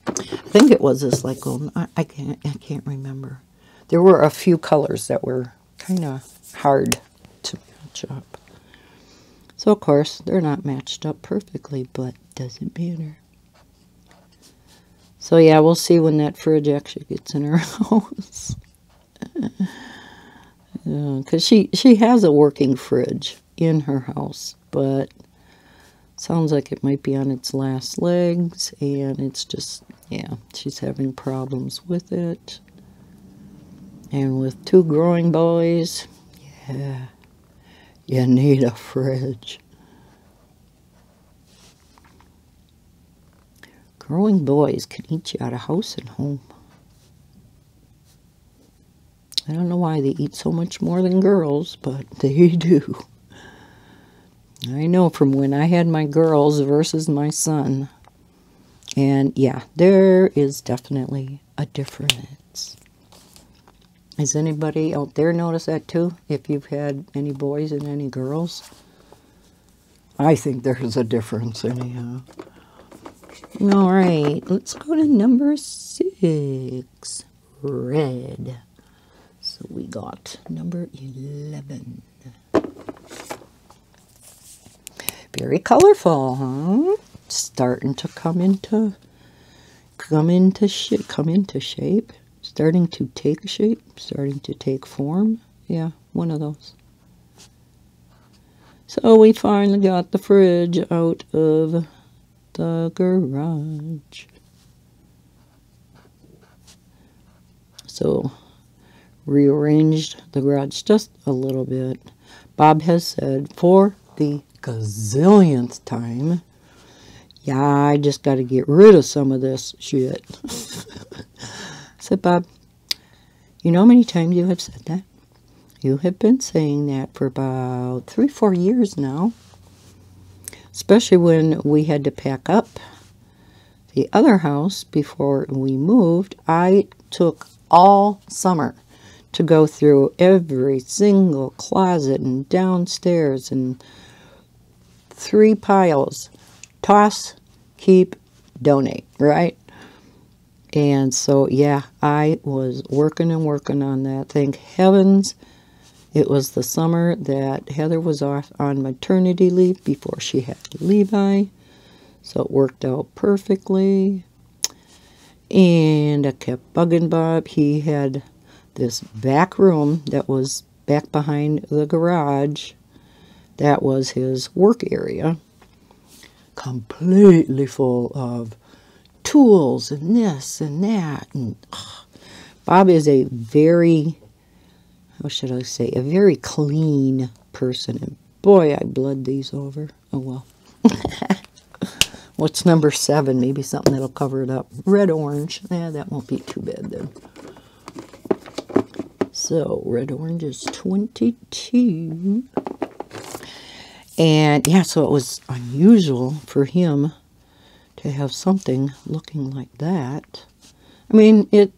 I think it was this like golden. I, I can't. I can't remember. There were a few colors that were kind of hard to match up. So, of course, they're not matched up perfectly, but doesn't matter. So, yeah, we'll see when that fridge actually gets in her house. Because uh, she, she has a working fridge in her house, but sounds like it might be on its last legs, and it's just, yeah, she's having problems with it. And with two growing boys, yeah. You need a fridge. Growing boys can eat you out of house and home. I don't know why they eat so much more than girls, but they do. I know from when I had my girls versus my son. And yeah, there is definitely a difference. Has anybody out there noticed that too? If you've had any boys and any girls? I think there's a difference anyhow. All right, let's go to number six. Red. So we got number 11. Very colorful, huh? Starting to come into come into come into shape starting to take shape, starting to take form. Yeah, one of those. So we finally got the fridge out of the garage. So rearranged the garage just a little bit. Bob has said for the gazillionth time, yeah, I just got to get rid of some of this shit. said Bob, you know how many times you have said that? You have been saying that for about three, four years now. Especially when we had to pack up the other house before we moved. I took all summer to go through every single closet and downstairs and three piles. Toss, keep, donate, right? And so, yeah, I was working and working on that. Thank heavens it was the summer that Heather was off on maternity leave before she had Levi. So it worked out perfectly. And I kept bugging Bob. He had this back room that was back behind the garage. That was his work area. Completely full of tools and this and that. And oh, Bob is a very, how should I say, a very clean person. And boy, I bled these over. Oh well. What's number seven? Maybe something that'll cover it up. Red orange. Yeah, that won't be too bad then. So red orange is 22. And yeah, so it was unusual for him to have something looking like that. I mean, it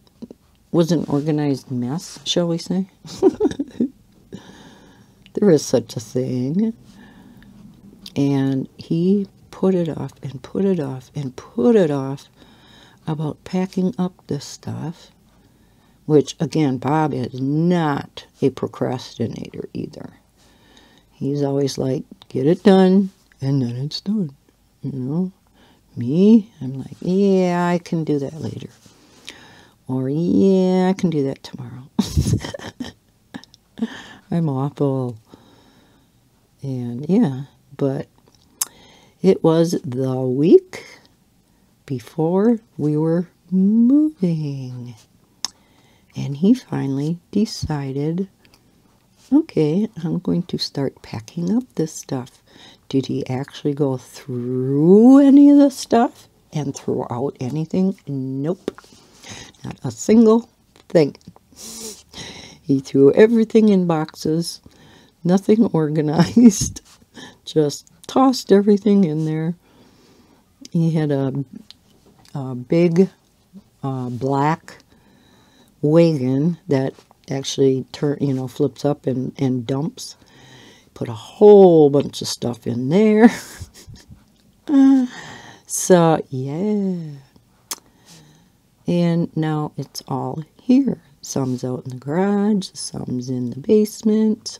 was an organized mess, shall we say? there is such a thing. And he put it off and put it off and put it off about packing up this stuff, which again, Bob is not a procrastinator either. He's always like, get it done, and then it's done. You know? Me, I'm like, yeah, I can do that later. Or, yeah, I can do that tomorrow. I'm awful. And yeah, but it was the week before we were moving. And he finally decided, okay, I'm going to start packing up this stuff. Did he actually go through any of the stuff and throw out anything? Nope. Not a single thing. He threw everything in boxes, nothing organized, just tossed everything in there. He had a, a big uh, black wagon that actually turn you know flips up and, and dumps put a whole bunch of stuff in there so yeah and now it's all here. Some's out in the garage, some's in the basement.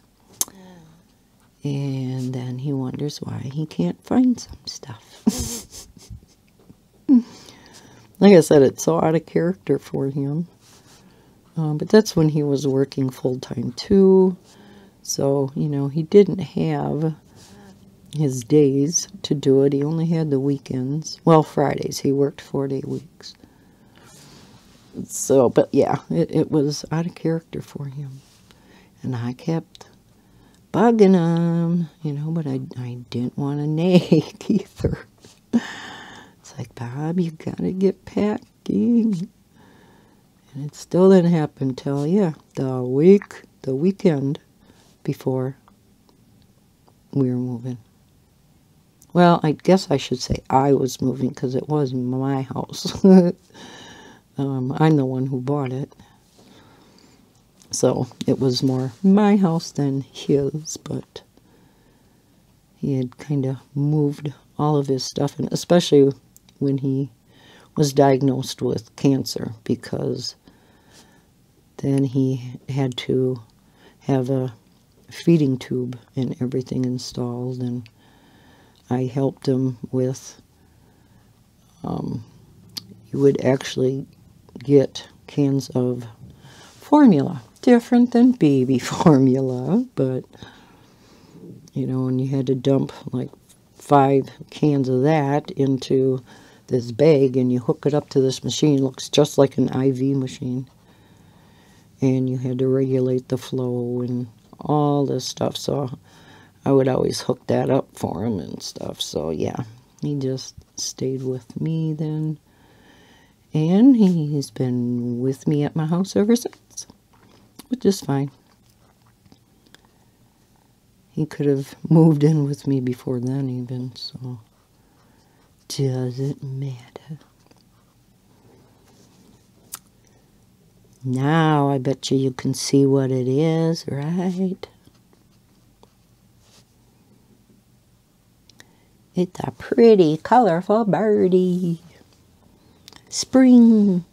And then he wonders why he can't find some stuff. like I said, it's so out of character for him. Um, but that's when he was working full time too. So, you know, he didn't have his days to do it. He only had the weekends. Well, Fridays. He worked four day weeks. So, but yeah, it, it was out of character for him. And I kept bugging him, you know, but I, I didn't want to nag either. It's like, Bob, you gotta get packing. And it still didn't happen till, yeah, the week, the weekend before we were moving. Well, I guess I should say I was moving because it was my house. Um, I'm the one who bought it. So it was more my house than his, but he had kind of moved all of his stuff, and especially when he was diagnosed with cancer, because then he had to have a feeding tube and everything installed, and I helped him with, um, you would actually get cans of formula. Different than baby formula, but, you know, and you had to dump like five cans of that into this bag and you hook it up to this machine. It looks just like an IV machine. And you had to regulate the flow and all this stuff. So I would always hook that up for him and stuff. So yeah, he just stayed with me then. And he's been with me at my house ever since, which is fine. He could have moved in with me before then even, so doesn't matter. Now I bet you you can see what it is, right? It's a pretty colorful birdie spring.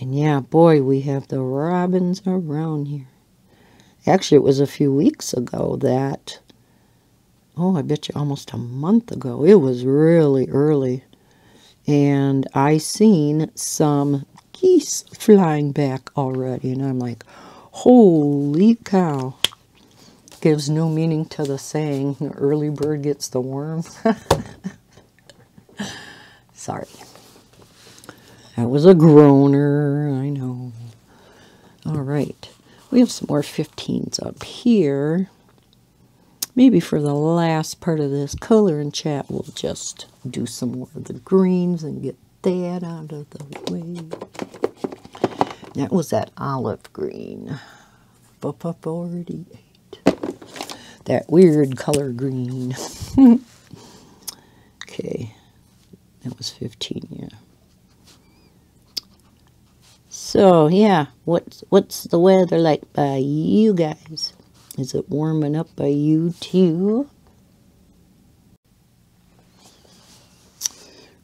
And yeah, boy, we have the robins around here. Actually, it was a few weeks ago that, oh, I bet you almost a month ago. It was really early. And I seen some geese flying back already. And I'm like, holy cow. Gives no meaning to the saying, the early bird gets the worm. Sorry. That was a groaner, I know. All right. We have some more 15s up here. Maybe for the last part of this color and chat, we'll just do some more of the greens and get that out of the way. That was that olive green. 48. That weird color green. okay. That was 15, yeah. So, yeah, what's, what's the weather like by you guys? Is it warming up by you too?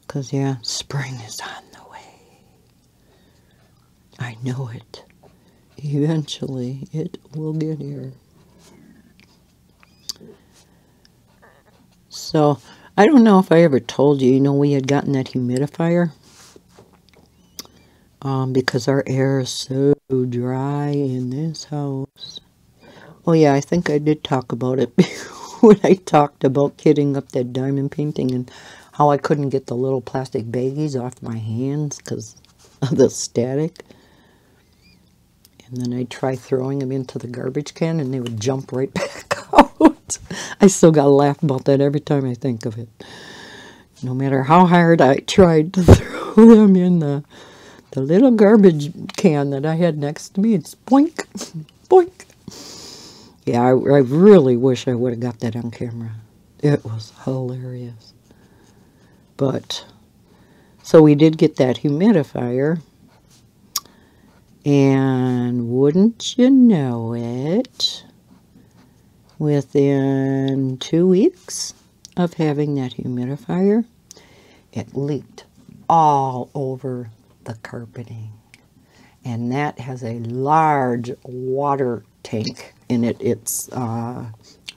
Because, yeah, spring is on the way. I know it. Eventually, it will get here. So, I don't know if I ever told you, you know, we had gotten that humidifier. Um, because our air is so dry in this house. Oh yeah, I think I did talk about it when I talked about kitting up that diamond painting and how I couldn't get the little plastic baggies off my hands because of the static. And then I'd try throwing them into the garbage can and they would jump right back out. I still got to laugh about that every time I think of it. No matter how hard I tried to throw them in the, the little garbage can that I had next to me, it's boink, boink. Yeah, I, I really wish I would have got that on camera. It was hilarious. But, so we did get that humidifier. And wouldn't you know it, within two weeks of having that humidifier, it leaked all over the carpeting. And that has a large water tank in it. It's uh,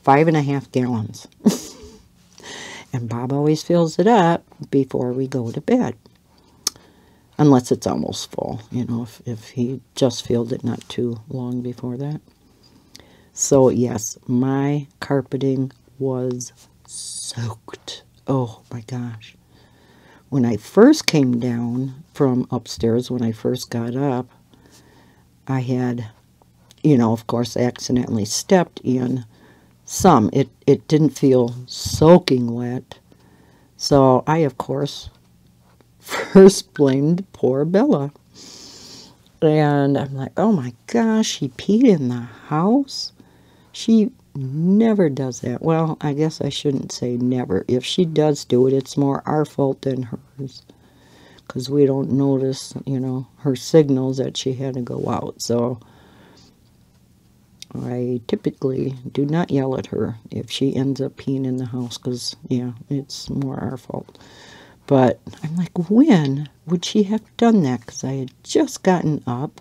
five and a half gallons. and Bob always fills it up before we go to bed unless it's almost full, you know, if, if he just filled it not too long before that. So, yes, my carpeting was soaked. Oh, my gosh. When I first came down from upstairs, when I first got up, I had, you know, of course, accidentally stepped in some. It, it didn't feel soaking wet. So I, of course, first blamed poor Bella. And I'm like, oh my gosh, she peed in the house? She never does that. Well, I guess I shouldn't say never. If she does do it, it's more our fault than hers. Because we don't notice, you know, her signals that she had to go out. So I typically do not yell at her if she ends up peeing in the house. Because, yeah, it's more our fault. But I'm like, when would she have done that? Because I had just gotten up.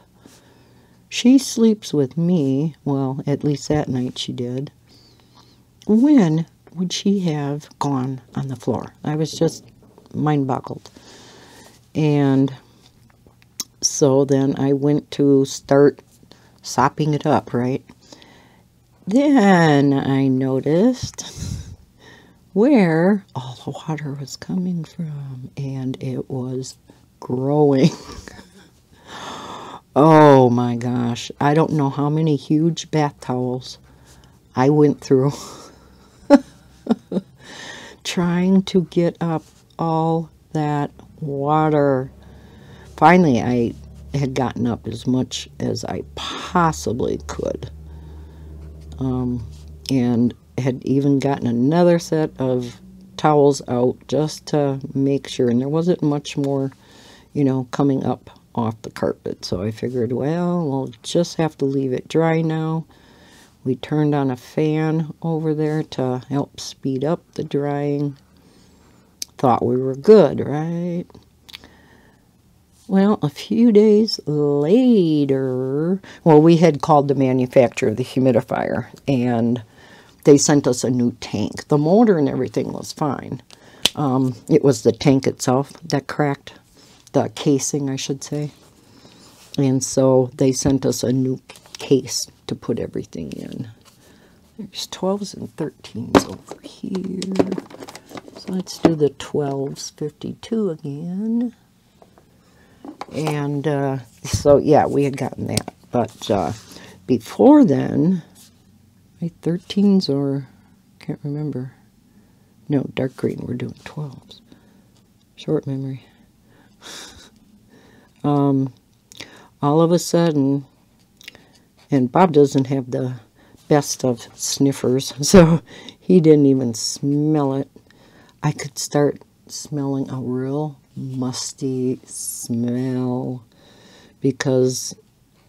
She sleeps with me. Well, at least that night she did. When would she have gone on the floor? I was just mind boggled. And so then I went to start sopping it up, right? Then I noticed where all the water was coming from, and it was growing. oh my gosh. I don't know how many huge bath towels I went through trying to get up all that water. Finally, I had gotten up as much as I possibly could. Um, and had even gotten another set of towels out just to make sure. And there wasn't much more, you know, coming up off the carpet. So I figured, well, we'll just have to leave it dry now. We turned on a fan over there to help speed up the drying. Thought we were good, right? Well, a few days later, well, we had called the manufacturer of the humidifier, and they sent us a new tank. The motor and everything was fine. Um, it was the tank itself that cracked, the casing, I should say. And so they sent us a new case to put everything in. There's 12s and 13s over here. So let's do the 12s, 52 again. And uh, so, yeah, we had gotten that. But uh, before then, my 13s or can't remember. No, dark green. We're doing 12s. Short memory. um, all of a sudden, and Bob doesn't have the best of sniffers, so he didn't even smell it. I could start smelling a real musty smell because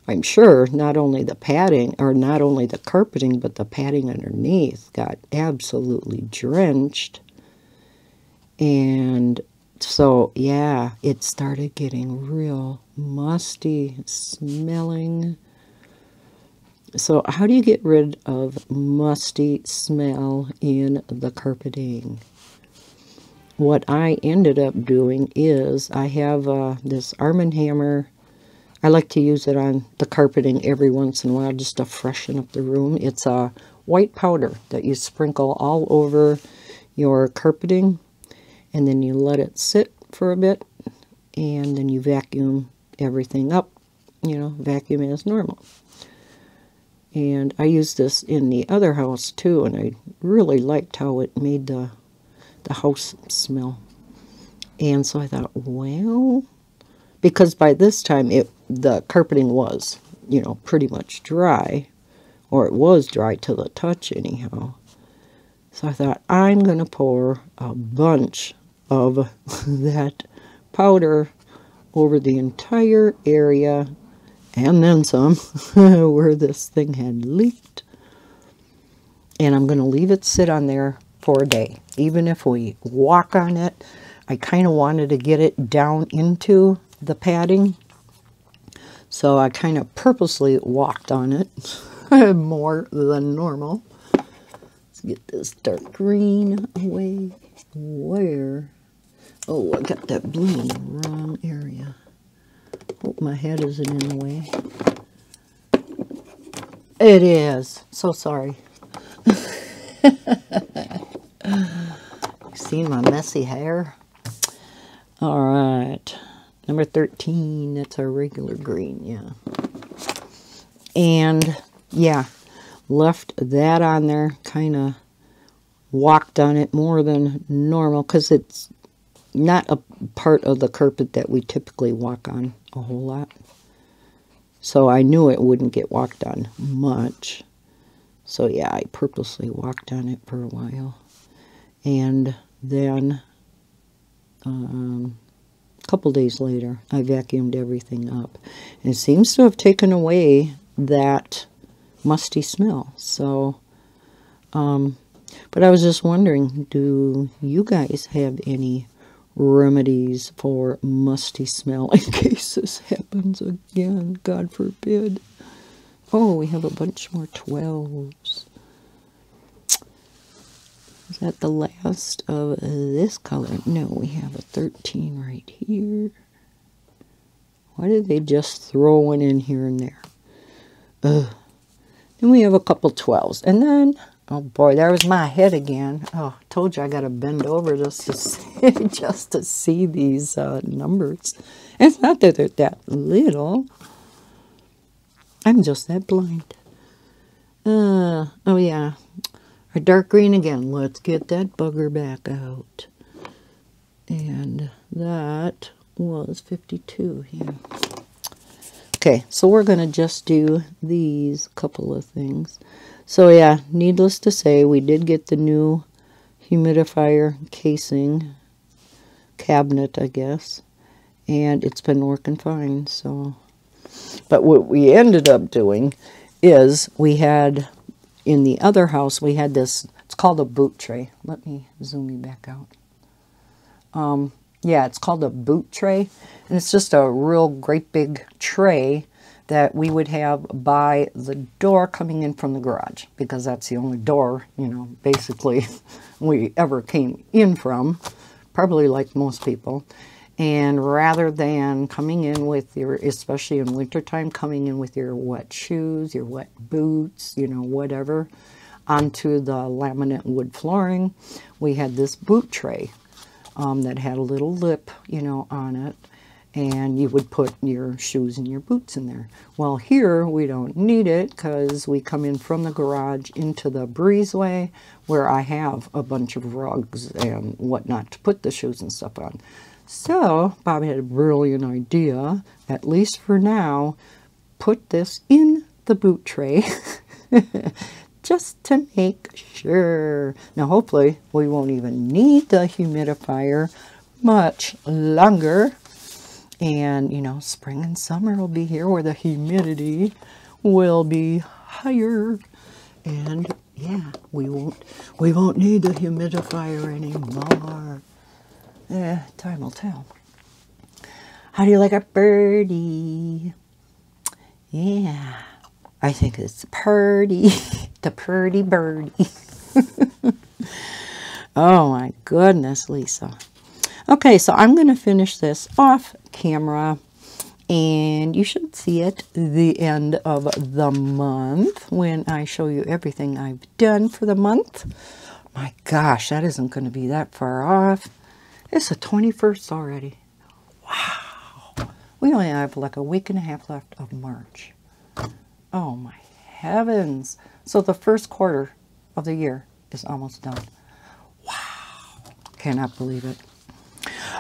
I'm sure not only the padding, or not only the carpeting, but the padding underneath got absolutely drenched. And so, yeah, it started getting real musty smelling. So how do you get rid of musty smell in the carpeting? What I ended up doing is I have uh, this Arm & Hammer I like to use it on the carpeting every once in a while just to freshen up the room. It's a white powder that you sprinkle all over your carpeting and then you let it sit for a bit and then you vacuum everything up, you know, vacuum as normal. And I used this in the other house too and I really liked how it made the, the house smell. And so I thought, well, because by this time it the carpeting was, you know, pretty much dry, or it was dry to the touch anyhow. So I thought, I'm going to pour a bunch of that powder over the entire area and then some where this thing had leaked. And I'm going to leave it sit on there for a day. Even if we walk on it, I kind of wanted to get it down into the padding so I kind of purposely walked on it more than normal. Let's get this dark green away. Where? Oh, I got that blue in the wrong area. Hope my head isn't in the way. It is. So sorry. Seen my messy hair? All right. Number 13, that's our regular green, yeah. And, yeah, left that on there, kind of walked on it more than normal because it's not a part of the carpet that we typically walk on a whole lot. So I knew it wouldn't get walked on much. So yeah, I purposely walked on it for a while. And then um, a couple days later, I vacuumed everything up. And it seems to have taken away that musty smell. So, um, but I was just wondering, do you guys have any remedies for musty smell in case this happens again? God forbid. Oh, we have a bunch more 12s. Is that the last of this color? No, we have a 13 right here. Why did they just throw one in here and there? Ugh. Then we have a couple 12s. And then, oh boy, there was my head again. Oh, told you I got to bend over just to see, just to see these uh, numbers. it's not that they're that little. I'm just that blind. Uh, oh yeah, a dark green again. Let's get that bugger back out. And that was 52, yeah. Okay, so we're going to just do these couple of things. So yeah, needless to say, we did get the new humidifier casing cabinet, I guess. And it's been working fine, so... But what we ended up doing is we had in the other house, we had this, it's called a boot tray. Let me zoom you back out. Um, yeah, it's called a boot tray. And it's just a real great big tray that we would have by the door coming in from the garage because that's the only door, you know, basically we ever came in from, probably like most people. And rather than coming in with your, especially in wintertime, coming in with your wet shoes, your wet boots, you know, whatever, onto the laminate wood flooring, we had this boot tray um, that had a little lip, you know, on it. and you would put your shoes and your boots in there. Well, here we don't need it because we come in from the garage into the breezeway where I have a bunch of rugs and whatnot to put the shoes and stuff on. So Bob had a brilliant idea, at least for now, put this in the boot tray just to make sure. Now hopefully we won't even need the humidifier much longer and, you know, spring and summer will be here where the humidity will be higher. And yeah, we won't we won't need the humidifier anymore. Eh, time will tell. How do you like a birdie? Yeah, I think it's purdy, the purdy birdie. oh my goodness, Lisa. Okay, so I'm going to finish this off camera and you should see it the end of the month when I show you everything I've done for the month. My gosh, that isn't going to be that far off. It's the 21st already. Wow. We only have like a week and a half left of March. Oh my heavens. So the first quarter of the year is almost done. Wow. Cannot believe it.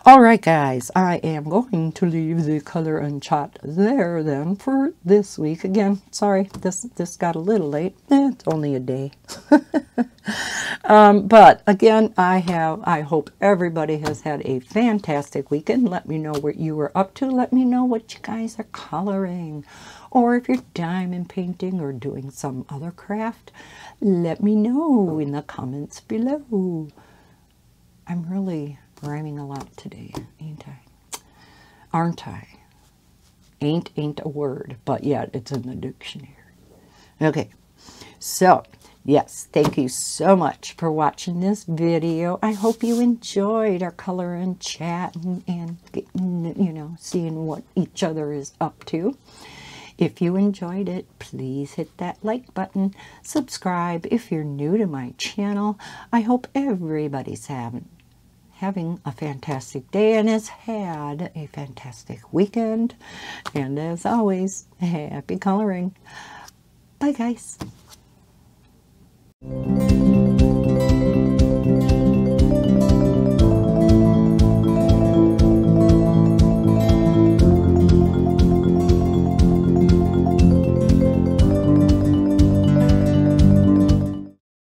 All right, guys, I am going to leave the color and chat there then for this week. Again, sorry, this this got a little late. Eh, it's only a day. um, but again, I have. I hope everybody has had a fantastic weekend. Let me know what you were up to. Let me know what you guys are coloring, or if you're diamond painting or doing some other craft. Let me know in the comments below. I'm really rhyming a lot today, ain't I? Aren't I? Ain't ain't a word, but yet it's in the dictionary. Okay, so yes, thank you so much for watching this video. I hope you enjoyed our color and chat and, and getting, you know, seeing what each other is up to. If you enjoyed it, please hit that like button. Subscribe if you're new to my channel. I hope everybody's having having a fantastic day and has had a fantastic weekend. And as always, happy coloring. Bye, guys.